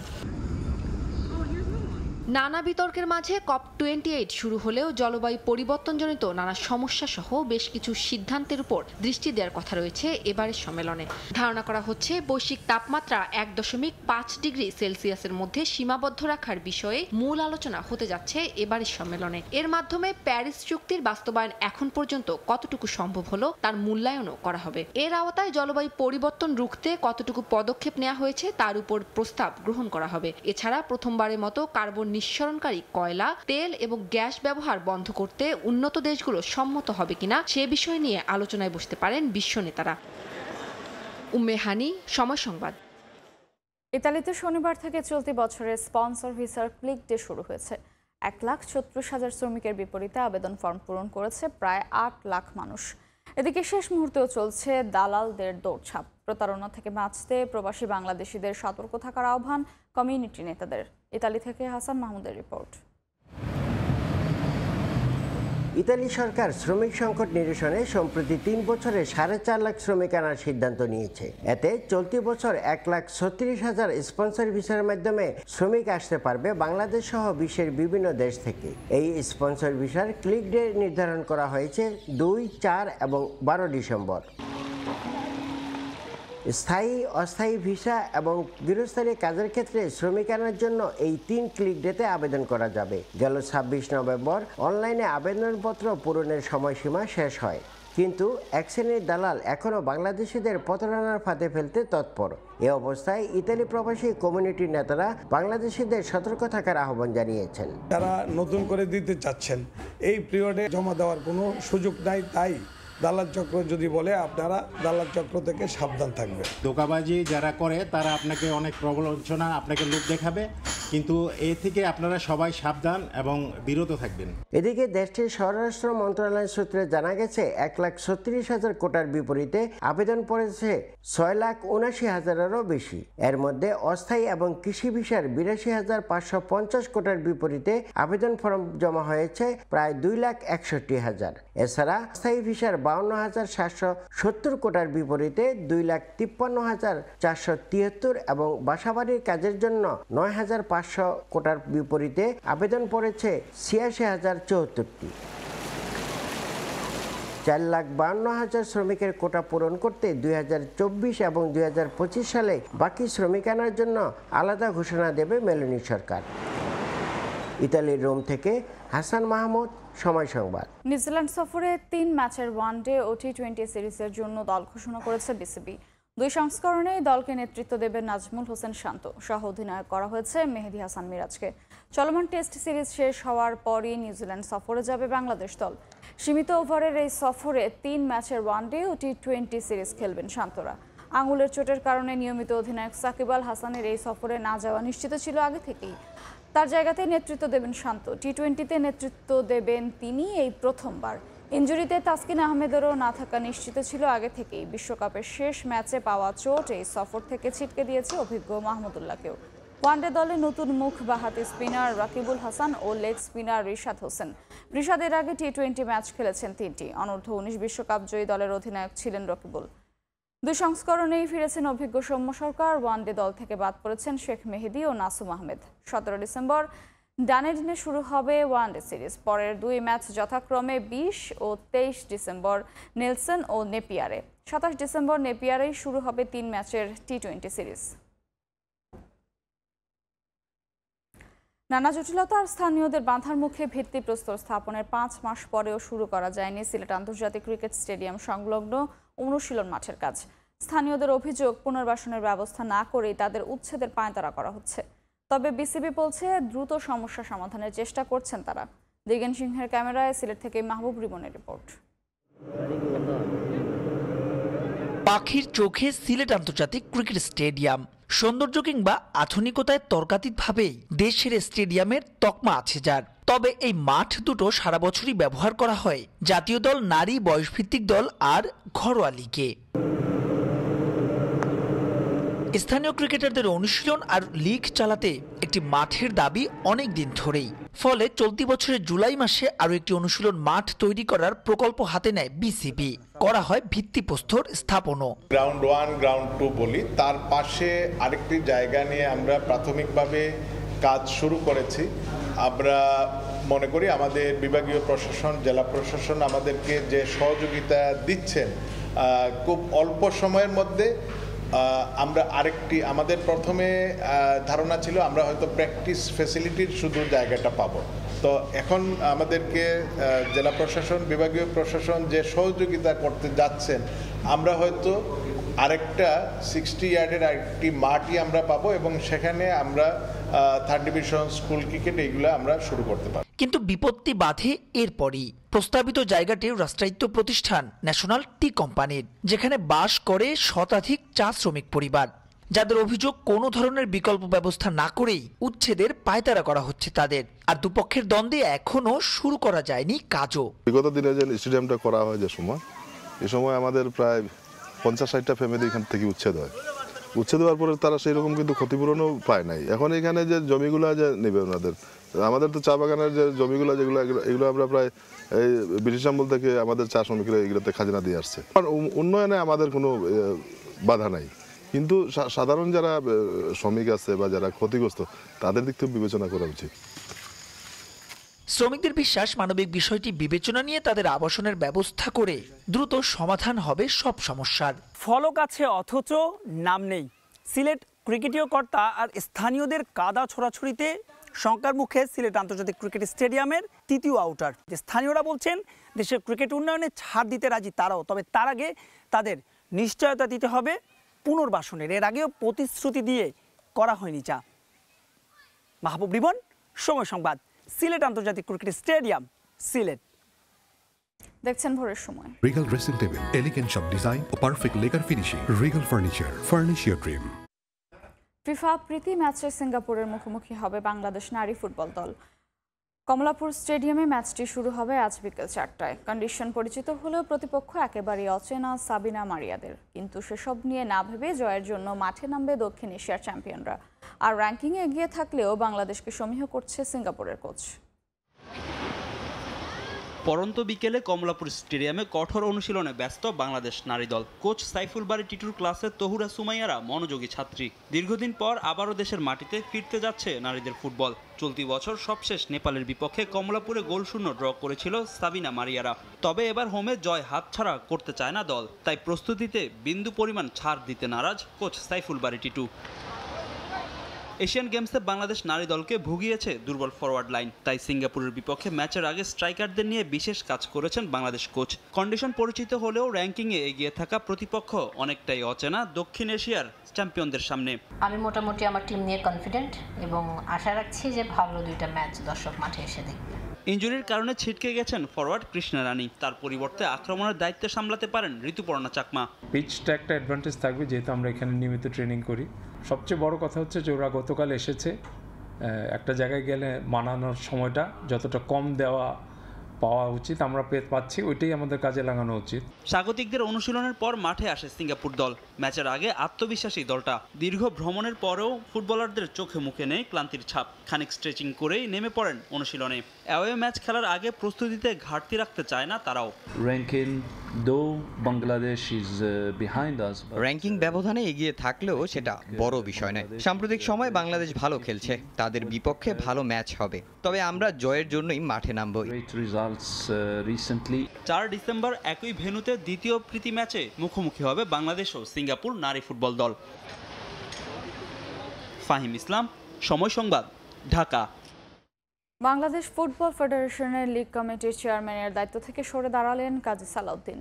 নানা বিতর্কের মাঝে কপ টোয়েন্টি এইট শুরু হলেও জলবায়ু পরিবর্তনজনিত নানা সমস্যা সহ বেশ কিছু সিদ্ধান্তের উপর দৃষ্টি দেওয়ার কথা রয়েছে এবারের সম্মেলনে। ধারণা করা হচ্ছে বৈশ্বিক তাপমাত্রা এক দশমিক পাঁচ ডিগ্রি সেলসিয়াসের মধ্যে সীমাবদ্ধ রাখার বিষয়ে মূল আলোচনা হতে যাচ্ছে এবারের সম্মেলনে। এর মাধ্যমে প্যারিস চুক্তির বাস্তবায়ন এখন পর্যন্ত কতটুকু সম্ভব হলো তার মূল্যায়নও করা হবে। এর আওতায় জলবায়ু পরিবর্তন রুখতে কতটুকু পদক্ষেপ নেওয়া হয়েছে তার উপর প্রস্তাব গ্রহণ করা হবে। এছাড়া প্রথমবারের মতো কার্বন নিঃসরণকারী কয়লা, তেল এবং গ্যাস ব্যবহার বন্ধ করতে উন্নত দেশগুলো সম্মত হবে কিনা সে বিষয় নিয়ে আলোচনায় বসতে পারেন বিশ্ব নেতারা। উম্মে সময় সংবাদ। ইতালিতে শনিবার থেকে চলতি বছরের স্পন্সর ভিসার ক্লিক ডে শুরু হয়েছে। এক লাখ ছত্রিশ হাজার শ্রমিকের বিপরীতে আবেদন ফর্ম পূরণ করেছে প্রায় আট লাখ মানুষ। এদিকে শেষ মুহূর্তেও চলছে দালালদের দৌড়ছাপ প্রতারণা থেকে বাঁচতে প্রবাসী বাংলাদেশিদের সতর্ক থাকার আহ্বান কমিউনিটি নেতাদের। ইতালি থেকে হাসান মাহমুদের রিপোর্ট। ইতালি সরকার শ্রমিক সংকট নিরসনে সম্প্রতি তিন বছরে সাড়ে চার লাখ শ্রমিক আনার সিদ্ধান্ত নিয়েছে। এতে চলতি বছর এক লাখ ছত্রিশ হাজার স্পন্সর ভিসার মাধ্যমে শ্রমিক আসতে পারবে বাংলাদেশ সহ বিশ্বের বিভিন্ন দেশ থেকে। এই স্পন্সর ভিসার ক্লিক ডে নির্ধারণ করা হয়েছে দুই, চার এবং বারো ডিসেম্বর। স্থায়ী, অস্থায়ী ভিসা এবং গৃহস্থালী কাজের ক্ষেত্রে শ্রমিক আনার জন্য এই তিন ক্লিক ডেতে আবেদন করা যাবে। গেল ছাব্বিশ নভেম্বর অনলাইনে আবেদনপত্র পূরণের সময়সীমা শেষ হয়। কিন্তু এক শ্রেণির দালাল এখনও বাংলাদেশিদের প্রতারণার ফাঁদে ফেলতে তৎপর। এ অবস্থায় ইতালি প্রবাসী কমিউনিটির নেতারা বাংলাদেশিদের সতর্ক থাকার আহ্বান জানিয়েছেন। তারা নতুন করে দিতে চাচ্ছেন। এই পিরিয়ডে জমা দেওয়ার কোনো সুযোগ নাই, তাই দালাল চক্র যদি বলে আপনারা দালাল চক্র থেকে সাবধান থাকবে ধোকাবাজি যারা করে তারা আপনাকে অনেক প্রবঞ্চনা আপনাকে লোক দেখাবে। কিন্তু এ থেকে আপনারা সবাই সাবধান এবং বিরত থাকবেন। এদিকে দেশটির স্বরাষ্ট্র মন্ত্রণালয় সূত্রে জানা গেছে এক লাখ ছত্রিশ হাজার কোটার বিপরীতে আবেদন পড়েছে ছয় লাখ উনাশি হাজারেরও বেশি। এর মধ্যে অস্থায়ী এবং কৃষি ভিসার বিরাশি হাজার পাঁচশো পঞ্চাশ কোটার বিপরীতে আবেদন ফর্ম জমা হয়েছে প্রায় দুই লাখ একষট্টি হাজার। এছাড়া স্থায়ী ভিসার বাউন্ন হাজার সাতশো সত্তর কোটার বিপরীতে দুই লাখ তিপ্পান্ন হাজার চারশো তিয়াত্তর এবং বাসাবাড়ির কাজের জন্য নয় হাজার পাঁচশো কোটার বিপরীতে আবেদন পড়েছে ছিয়াশি হাজার চৌহত্তরটি চার লাখ বান্ন হাজার শ্রমিকের কোটা পূরণ করতে দুই হাজার চব্বিশ এবং দুই হাজার পঁচিশ সালে বাকি শ্রমিক আনার জন্য আলাদা ঘোষণা দেবে মেলোনি সরকার। ইতালির রোম থেকে হাসান মাহমুদ, সময় সংবাদ। নিউজিল্যান্ড সফরে তিন ম্যাচের ওয়ানডে ও টি টোয়েন্টি সিরিজের জন্য দল ঘোষণা করেছে বিসিবি। দুই সংস্করণে দলকে নেতৃত্ব দেবে নাজমুল হোসেন শান্ত। সহ অধিনায়ক করা হয়েছে মেহেদি হাসান মিরাজকে। চলমান টেস্ট সিরিজ শেষ হওয়ার পরই নিউজিল্যান্ড সফরে যাবে বাংলাদেশ দল। সীমিত ওভারের এই সফরে তিন ম্যাচের ওয়ানডে ও টি টোয়েন্টি সিরিজ খেলবেন শান্তরা। আঙুলের চোটের কারণে নিয়মিত অধিনায়ক সাকিব আল হাসানের এই সফরে না যাওয়া নিশ্চিত ছিল আগে থেকেই। তার জায়গাতে নেতৃত্ব দেবেন শান্ত। টি টোয়েন্টিতে নেতৃত্ব দেবেন তিনি এই প্রথমবার। ইঞ্জুরিতে তাসকিন আহমেদেরও না থাকা নিশ্চিত ছিল আগে থেকেই। বিশ্বকাপের শেষ ম্যাচে পাওয়া চোট এই সফর থেকে ছিটকে দিয়েছে অভিজ্ঞ মাহমুদুল্লাহকেও। ওয়ানডে দলে নতুন মুখ বাহাতি স্পিনার রাকিবুল হাসান ও লেগ স্পিনার রিশাদ হোসেন। রিশাদের আগে টি টোয়েন্টি ম্যাচ খেলেছেন তিনটি। অনূর্ধ্ব উনিশ বিশ্বকাপ জয়ী দলের অধিনায়ক ছিলেন রকিবুল। দুই সংস্করণেই ফিরেছেন অভিজ্ঞ সৌম্য সরকার। ওয়ানডে দল থেকে বাদ পড়েছেন শেখ মেহেদি ও নাসুম আহমেদ। সতেরো ডিসেম্বর ডানেডিনে শুরু হবে ওয়ানডে সিরিজ। পরের দুই ম্যাচ যথাক্রমে বিশ ও তেইশ ডিসেম্বর নেলসন ও নেপিয়ারে। সাতাশ ডিসেম্বর নেপিয়ারেই শুরু হবে তিন ম্যাচের টি টোয়েন্টি সিরিজ। নানা জটিলতা আর স্থানীয়দের বাঁধার মুখে ভিত্তিপ্রস্তর স্থাপনের পাঁচ মাস পরেও শুরু করা যায়নি সিলেট আন্তর্জাতিক ক্রিকেট স্টেডিয়াম সংলগ্ন অনুশীলন মাঠের কাজ। স্থানীয়দের অভিযোগ, পুনর্বাসনের ব্যবস্থা না করেই তাদের উচ্ছেদের পায়তারা করা হচ্ছে। তবে বিসিবি বলছে, দ্রুত সমস্যা সমাধানের চেষ্টা করছেন তারা। দিগেন সিংহের ক্যামেরায় সিলেট থেকে মাহবুব রিমনের রিপোর্ট। পাখির চোখে সিলেট আন্তর্জাতিক ক্রিকেট স্টেডিয়াম। সৌন্দর্য কিংবা আধুনিকতায় তর্কাতীতভাবেই দেশের স্টেডিয়ামের তকমা আছে যার। তবে এই মাঠ দুটো সারা বছরই ব্যবহার করা হয়। জাতীয় দল নারী বয়সভিত্তিক দল আর ঘরোয়া লিগে। স্থানীয় ক্রিকেটারদের অনুশীলন আর লিগ চালাতে একটি মাঠের দাবি অনেক দিন ধরেই। ফলে চলতি বছরের জুলাই মাসে আরও একটি অনুশীলন মাঠ তৈরি করার প্রকল্প হাতে নেয় বিসিবি। করা হয় ভিত্তিপ্রস্তর স্থাপনও। গ্রাউন্ড ওয়ান গ্রাউন্ড টু বলি। তার পাশে আরেকটি জায়গা নিয়ে আমরা প্রাথমিকভাবে কাজ শুরু করেছি। আমরা মনে করি আমাদের বিভাগীয় প্রশাসন, জেলা প্রশাসন আমাদেরকে যে সহযোগিতা দিচ্ছেন খুব অল্প সময়ের মধ্যে আমরা আরেকটি, আমাদের প্রথমে ধারণা ছিল আমরা হয়তো প্র্যাকটিস ফেসিলিটির শুধু জায়গাটা পাবো। তো এখন আমাদেরকে জেলা প্রশাসন, বিভাগীয় প্রশাসন যে সহযোগিতা করতে যাচ্ছেন, আমরা হয়তো আরেকটা সিক্সটি ইয়ার্ডের আরেকটি মাঠই আমরা পাবো এবং সেখানে আমরা থার্ড ডিভিশন স্কুল ক্রিকেট এইগুলো আমরা শুরু করতে পারব। কিন্তু বিপত্তি বাধে এরপরই। প্রস্তাবিত জায়গাটি রাষ্ট্রায়ত্ত প্রতিষ্ঠান ন্যাশনাল টি কোম্পানির যেখানে বাস করে শতাধিক চা শ্রমিক পরিবার। যাদের অভিযোগ কোনো ধরনের বিকল্প ব্যবস্থা না করেই উচ্ছেদের পায়তারা করা হচ্ছে তাদের। আর দুপক্ষের দ্বন্দ্বে এখনও শুরু করা যায়নি কাজও। বিগত দিনে যে স্টেডিয়ামটা করা হয় যে সময় এ সময় আমাদের প্রায় পঞ্চাশ ষাটটা ফ্যামিলি এখান থেকে উচ্ছেদ হয়। উচ্ছেদ হওয়ার পরে তারা সেই রকম কিন্তু ক্ষতিপূরণও পায় নাই। এখন এখানে যে জমিগুলো যে নেবে ওনাদের, আমাদের তো চা বাগানের যে জমিগুলো যেগুলো, এগুলো আমরা প্রায় এই ব্রিটিশ আমল থেকে আমাদের চা শ্রমিকরা এগুলোতে খাজনা দিয়ে আসছে। উন্নয়নে আমাদের কোনো বাধা নাই। কিন্তু সাধারণ যারা শ্রমিক আছে বা যারা ক্ষতিগ্রস্ত, তাদের দিক থেকে বিবেচনা করা উচিত। শ্রমিকদের বিশ্বাস মানবিক বিষয়টি বিবেচনা নিয়ে তাদের আবাসনের ব্যবস্থা করে দ্রুত সমাধান হবে সব সমস্যার। ফলক আছে অথচ নাম নেই। সিলেট ক্রিকেটীয় কর্তা আর স্থানীয়দের কাদা ছোড়াছুড়িতে শঙ্কার মুখে সিলেট আন্তর্জাতিক ক্রিকেট স্টেডিয়ামের তৃতীয় আউটার স্থানীয়রা বলছেন, দেশের ক্রিকেট উন্নয়নে ছাড় দিতে রাজি তারাও, তবে তার আগে তাদের নিশ্চয়তা দিতে হবে পুনর্বাসনের। এর আগেও প্রতিশ্রুতি দিয়ে করা হয়নি চা মাহবুব রিবন সময় সংবাদ। সিলেট আন্তর্জাতিক ক্রিকেট স্টেডিয়াম সিলেট। দেখছেন ভোরের সময়। রিগাল ড্রেসিং টেবিল এলিগেন্ট সব design O perfect lacquer finishing regal furniture furnish your dream FIFA প্রীতি ম্যাচে সিঙ্গাপুরের মুখোমুখি হবে বাংলাদেশ নারী ফুটবল দল। কমলাপুর স্টেডিয়ামে ম্যাচটি শুরু হবে আজ বিকেল চারটায়। কন্ডিশন পরিচিত হলেও প্রতিপক্ষ একেবারেই অচেনা সাবিনা মারিয়াদের। কিন্তু সেসব নিয়ে না ভেবে জয়ের জন্য মাঠে নামবে দক্ষিণ এশিয়ার চ্যাম্পিয়নরা। আর র্যাঙ্কিংয়ে এগিয়ে থাকলেও বাংলাদেশকে সমীহ করছে সিঙ্গাপুরের কোচ পরন্ত বিকেলে কমলাপুর স্টেডিয়ামে কঠোর অনুশীলনে ব্যস্ত বাংলাদেশ নারী দল। কোচ সাইফুল বাড়ি টিটুর ক্লাসে তহুরা সুমাইয়ারা মনোযোগী ছাত্রী। দীর্ঘদিন পর আবারও দেশের মাটিতে ফিরতে যাচ্ছে নারীদের ফুটবল। চলতি বছর সবশেষ নেপালের বিপক্ষে কমলাপুরে গোলশূন্য ড্র করেছিল সাবিনা মারিয়ারা। তবে এবার হোমে জয় হাতছাড়া করতে চায় না দল। তাই প্রস্তুতিতে বিন্দু পরিমাণ ছাড় দিতে নারাজ কোচ সাইফুল বাড়ি টিটু। এশিয়ান গেমসে বাংলাদেশ নারী দলকে ভুগিয়েছে দুর্বল ফরওয়ার্ড লাইন তাই সিঙ্গাপুরের বিপক্ষে ম্যাচের আগে স্ট্রাইকারদের নিয়ে বিশেষ কাজ করেছেন বাংলাদেশ কোচ কন্ডিশন পরিচিত হলেও র্যাঙ্কিংয়ে এগিয়ে থাকা প্রতিপক্ষ অনেকটাই অচেনা দক্ষিণ এশিয়ার চ্যাম্পিয়নদের সামনে। আমি মোটামুটি আমার টিম নিয়ে কনফিডেন্ট এবং আশা রাখছি যে ভালো দুইটা ম্যাচ দর্শক মাঠে এসে দেখবে। ইঞ্জুরির কারণে ছিটকে গেছেন ফরওয়ার্ড কৃষ্ণা রানী। তার পরিবর্তে আক্রমণের দায়িত্ব সামলাতে পারেন ঋতুপর্ণা চাকমা। পিচটা একটা অ্যাডভান্টেজ থাকবে যেহেতু আমরা এখানে নিয়মিত ট্রেনিং করি। সবচেয়ে বড় কথা হচ্ছে যে ওরা গতকাল এসেছে একটা জায়গায় গেলে মানানোর সময়টা যতটা কম দেওয়া পাওয়া উচিত আমরা পেয়ে পাচ্ছি ওইটাই আমাদের কাজে লাগানো উচিত। স্বাগতিকদের অনুশীলনের পর মাঠে আসে সিঙ্গাপুর দল। ম্যাচের আগে আত্মবিশ্বাসী দলটা। দীর্ঘ ভ্রমণের পরেও ফুটবলারদের চোখে মুখে নেই ক্লান্তির ছাপ। খানিক স্ট্রেচিং করেই নেমে পড়েন অনুশীলনে। অ্যাওয়ে ম্যাচ খেলার আগে প্রস্তুতিতে ঘাটতি রাখতে চায় না তারাও। Ranking though Bangladesh is behind us ranking ব্যবধানে এগিয়ে থাকলেও সেটা বড় বিষয় নয়। সাম্প্রতিক সময় বাংলাদেশ ভালো খেলছে। তাদের বিপক্ষে ভালো ম্যাচ হবে। তবে আমরা জয়ের জন্যই মাঠে নামবো রিজাল্টস রিসেন্টলি চার ডিসেম্বর একই ভেন্যুতে দ্বিতীয় প্রীতি ম্যাচে মুখোমুখি হবে বাংলাদেশ ও সিঙ্গাপুর নারী ফুটবল দল। ফাহিম ইসলাম সময় সংবাদ ঢাকা। বাংলাদেশ ফুটবল ফেডারেশনের লিগ কমিটির চেয়ারম্যানের দায়িত্ব থেকে সরে দাঁড়ালেন কাজী সালাউদ্দিন।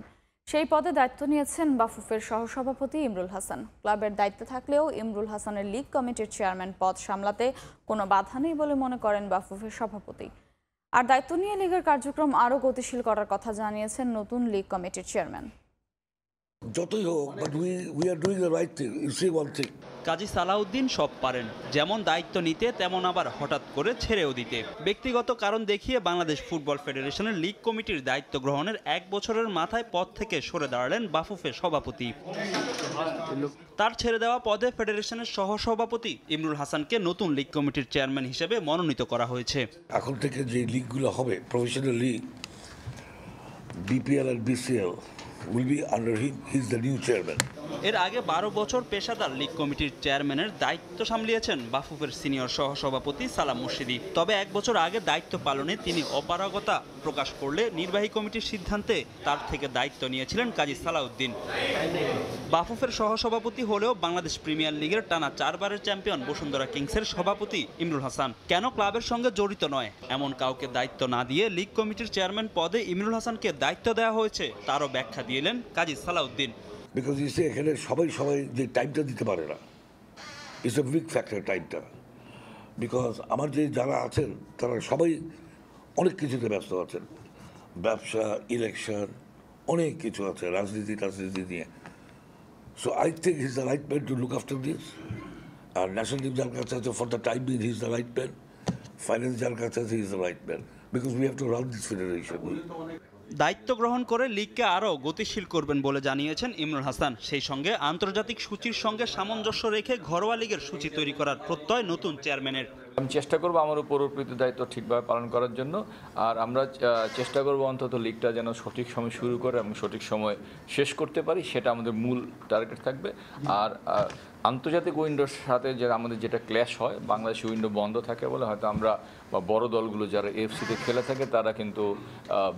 সেই পদে দায়িত্ব নিয়েছেন বাফুফের সহসভাপতি ইমরুল হাসান। ক্লাবের দায়িত্বে থাকলেও ইমরুল হাসানের লিগ কমিটির চেয়ারম্যান পদ সামলাতে কোনো বাধা নেই বলে মনে করেন বাফুফের সভাপতি। আর দায়িত্ব নিয়ে লীগের কার্যক্রম আরও গতিশীল করার কথা জানিয়েছেন নতুন লিগ কমিটির চেয়ারম্যান। যতই হোক but we we are doing the right thing you see one thing Kazi Salauddin সব পারেন। যেমন দায়িত্ব নিতে তেমন আবার হঠাৎ করে ছেড়েও দিতে। ব্যক্তিগত কারণ দেখিয়ে বাংলাদেশ ফুটবল ফেডারেশনের লিগ কমিটির দায়িত্ব গ্রহণের এক বছরের মাথায় পদ থেকে সরে দাঁড়ালেন বাফুফের সভাপতি। তার ছেড়ে দেওয়া পদে ফেডারেশনের সহ সভাপতি ইমরুল হাসানকে নতুন লিগ কমিটির চেয়ারম্যান হিসেবে মনোনীত করা হয়েছে। এখন থেকে যে লিগগুলো হবে professional league BPL R BCL will be under him. He's the new chairman. এর আগে বারো বছর পেশাদার লীগ কমিটির চেয়ারম্যানের দায়িত্ব সামলিয়েছেন বাফুফের সিনিয়র সহসভাপতি সালাম মুর্শিদি তবে এক বছর আগে দায়িত্ব পালনে তিনি অপারগতা প্রকাশ করলে নির্বাহী কমিটির সিদ্ধান্তে তার থেকে দায়িত্ব নিয়েছিলেন কাজী সালাউদ্দিন বাফুফের সহসভাপতি হলেও বাংলাদেশ প্রিমিয়ার লিগের টানা চারবারের চ্যাম্পিয়ন বসুন্ধরা কিংসের সভাপতি ইমরুল হাসান কেন ক্লাবের সঙ্গে জড়িত নয় এমন কাউকে দায়িত্ব না দিয়ে লিগ কমিটির চেয়ারম্যান পদে ইমরুল হাসানকে দায়িত্ব দেওয়া হয়েছে, তারও ব্যাখ্যা দিয়েলেন কাজী সালাউদ্দিন। বিকজ ইসে এখানে সবাই সবাই যে টাইমটা দিতে পারে না ইটস এ বিগ ফ্যাক্টর টাইমটা বিকজ আমার যে যারা আছেন, তারা সবাই অনেক কিছুতে ব্যস্ত আছেন। ব্যবসা ইলেকশন অনেক কিছু আছে, রাজনীতি রাজনীতি নিয়ে। So I think he's the right man to look after this our national team যার কাছে আছে for the time being he is the right man finance যার কাছে আছে he is the right man because we have to run this federation দায়িত্ব গ্রহণ করে লিগকে আরও গতিশীল করবেন বলে জানিয়েছেন ইমরুল হাসান। সেই সঙ্গে আন্তর্জাতিক সূচির সঙ্গে সামঞ্জস্য রেখে ঘরোয়া লিগের সূচি তৈরি করার প্রত্যয় নতুন চেয়ারম্যানের। আমি চেষ্টা করব আমার উপর অর্পিত দায়িত্ব ঠিকভাবে পালন করার জন্য। আর আমরা চেষ্টা করব অন্তত লিগটা যেন সঠিক সময় শুরু করে এবং সঠিক সময় শেষ করতে পারি, সেটা আমাদের মূল টার্গেট থাকবে। আর আন্তর্জাতিক উইন্ডোর সাথে যে আমাদের যেটা ক্ল্যাশ হয় বাংলাদেশ উইন্ডো বন্ধ থাকে বলে হয়তো আমরা বা বড় দলগুলো যারা এফসিতে খেলে থাকে তারা কিন্তু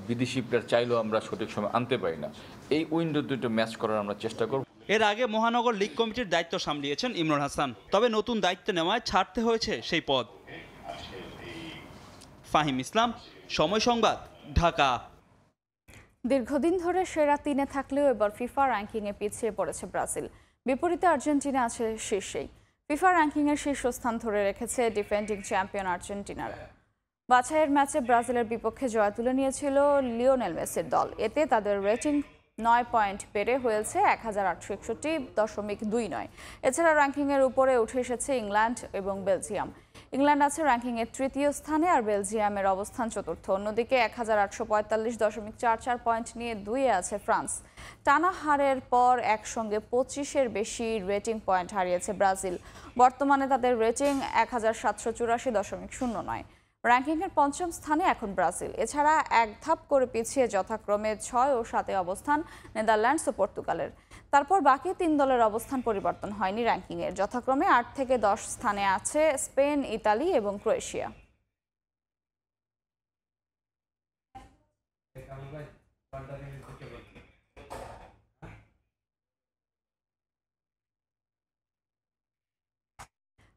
বিদেশি প্লেয়ার চাইলেও আমরা সঠিক সময় আনতে পারি না। এই উইন্ডো দুটো ম্যাচ করার আমরা চেষ্টা করব। এর আগে মহানগর লীগ কমিটির দায়িত্ব সামলিয়েছেন ইমরান হাসান। তবে নতুন দায়িত্ব নেওয়ায় ছাড়তে হয়েছে সেই পদ। ফাহিম ইসলাম সময় সংবাদ ঢাকা। দীর্ঘদিন ধরে সেরা তিনে থাকলেও এবার ফিফা র্যাঙ্কিংয়ে পিছিয়ে পড়েছে ব্রাজিল। বিপরীতে আর্জেন্টিনা আছে শীর্ষেই। ফিফা র্যাঙ্কিংয়ের শীর্ষস্থান ধরে রেখেছে ডিফেন্ডিং চ্যাম্পিয়ন আর্জেন্টিনার। বাছাইয়ের ম্যাচে ব্রাজিলের বিপক্ষে জয় তুলে নিয়েছিল লিওনেল মেসির দল। এতে তাদের রেটিং নয় পয়েন্ট বেড়ে হয়েছে এক হাজার আটশো একষট্টি দশমিক দুই নয়। এছাড়া র্যাঙ্কিংয়ের উপরে উঠে এসেছে ইংল্যান্ড এবং বেলজিয়াম। ইংল্যান্ড আছে র্যাঙ্কিংয়ের তৃতীয় স্থানে আর বেলজিয়ামের অবস্থান চতুর্থ। অন্যদিকে এক হাজার আটশো পঁয়তাল্লিশ দশমিক চার চার পয়েন্ট নিয়ে দুইয়ে আছে ফ্রান্স। টানা হারের পর একসঙ্গে পঁচিশের বেশি রেটিং পয়েন্ট হারিয়েছে ব্রাজিল। বর্তমানে তাদের রেটিং এক হাজার সাতশো চুরাশি দশমিক শূন্য নয়। র্যাঙ্কিংয়ের পঞ্চম স্থানে এখন ব্রাজিল। এছাড়া এক ধাপ করে পিছিয়ে যথাক্রমে ছয় ও সাতে অবস্থান নেদারল্যান্ডস ও পর্তুগালের। তারপর বাকি তিন দলের অবস্থান পরিবর্তন হয়নি র্যাঙ্কিংয়ের যথাক্রমে আট থেকে দশ স্থানে আছে স্পেন, ইতালি এবং ক্রোয়েশিয়া।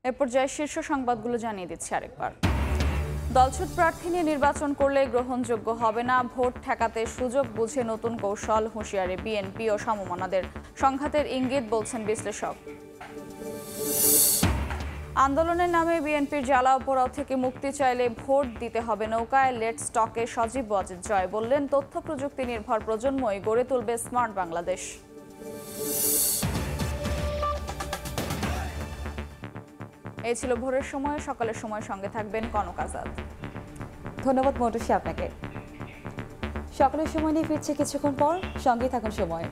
এ পর্যায়ে শীর্ষ সংবাদগুলো জানিয়ে দিচ্ছি আরেকবার। দলছুট প্রার্থী নিয়ে নির্বাচন করলে গ্রহণযোগ্য হবে না। ভোট ঠেকাতে সুযোগ বুঝে নতুন কৌশল হুঁশিয়ারি বিএনপি ও সমমনাদের। সংঘাতের ইঙ্গিত বলছেন বিশ্লেষক। আন্দোলনের নামে বিএনপির জ্বালা পোড়াও থেকে মুক্তি চাইলে ভোট দিতে হবে নৌকায়। লেট স্টকে সজীব ওয়াজিদ জয় বললেন, তথ্য প্রযুক্তি নির্ভর প্রজন্মই গড়ে তুলবে স্মার্ট বাংলাদেশ। এই ছিল ভোরের সময়, সকালের সময় সঙ্গে থাকবেন কনক আজাদ। ধন্যবাদ মৌটুসি আপনাকে। সকালের সময় নিয়ে ফিরছে কিছুক্ষণ পর সঙ্গে থাকুন সময়।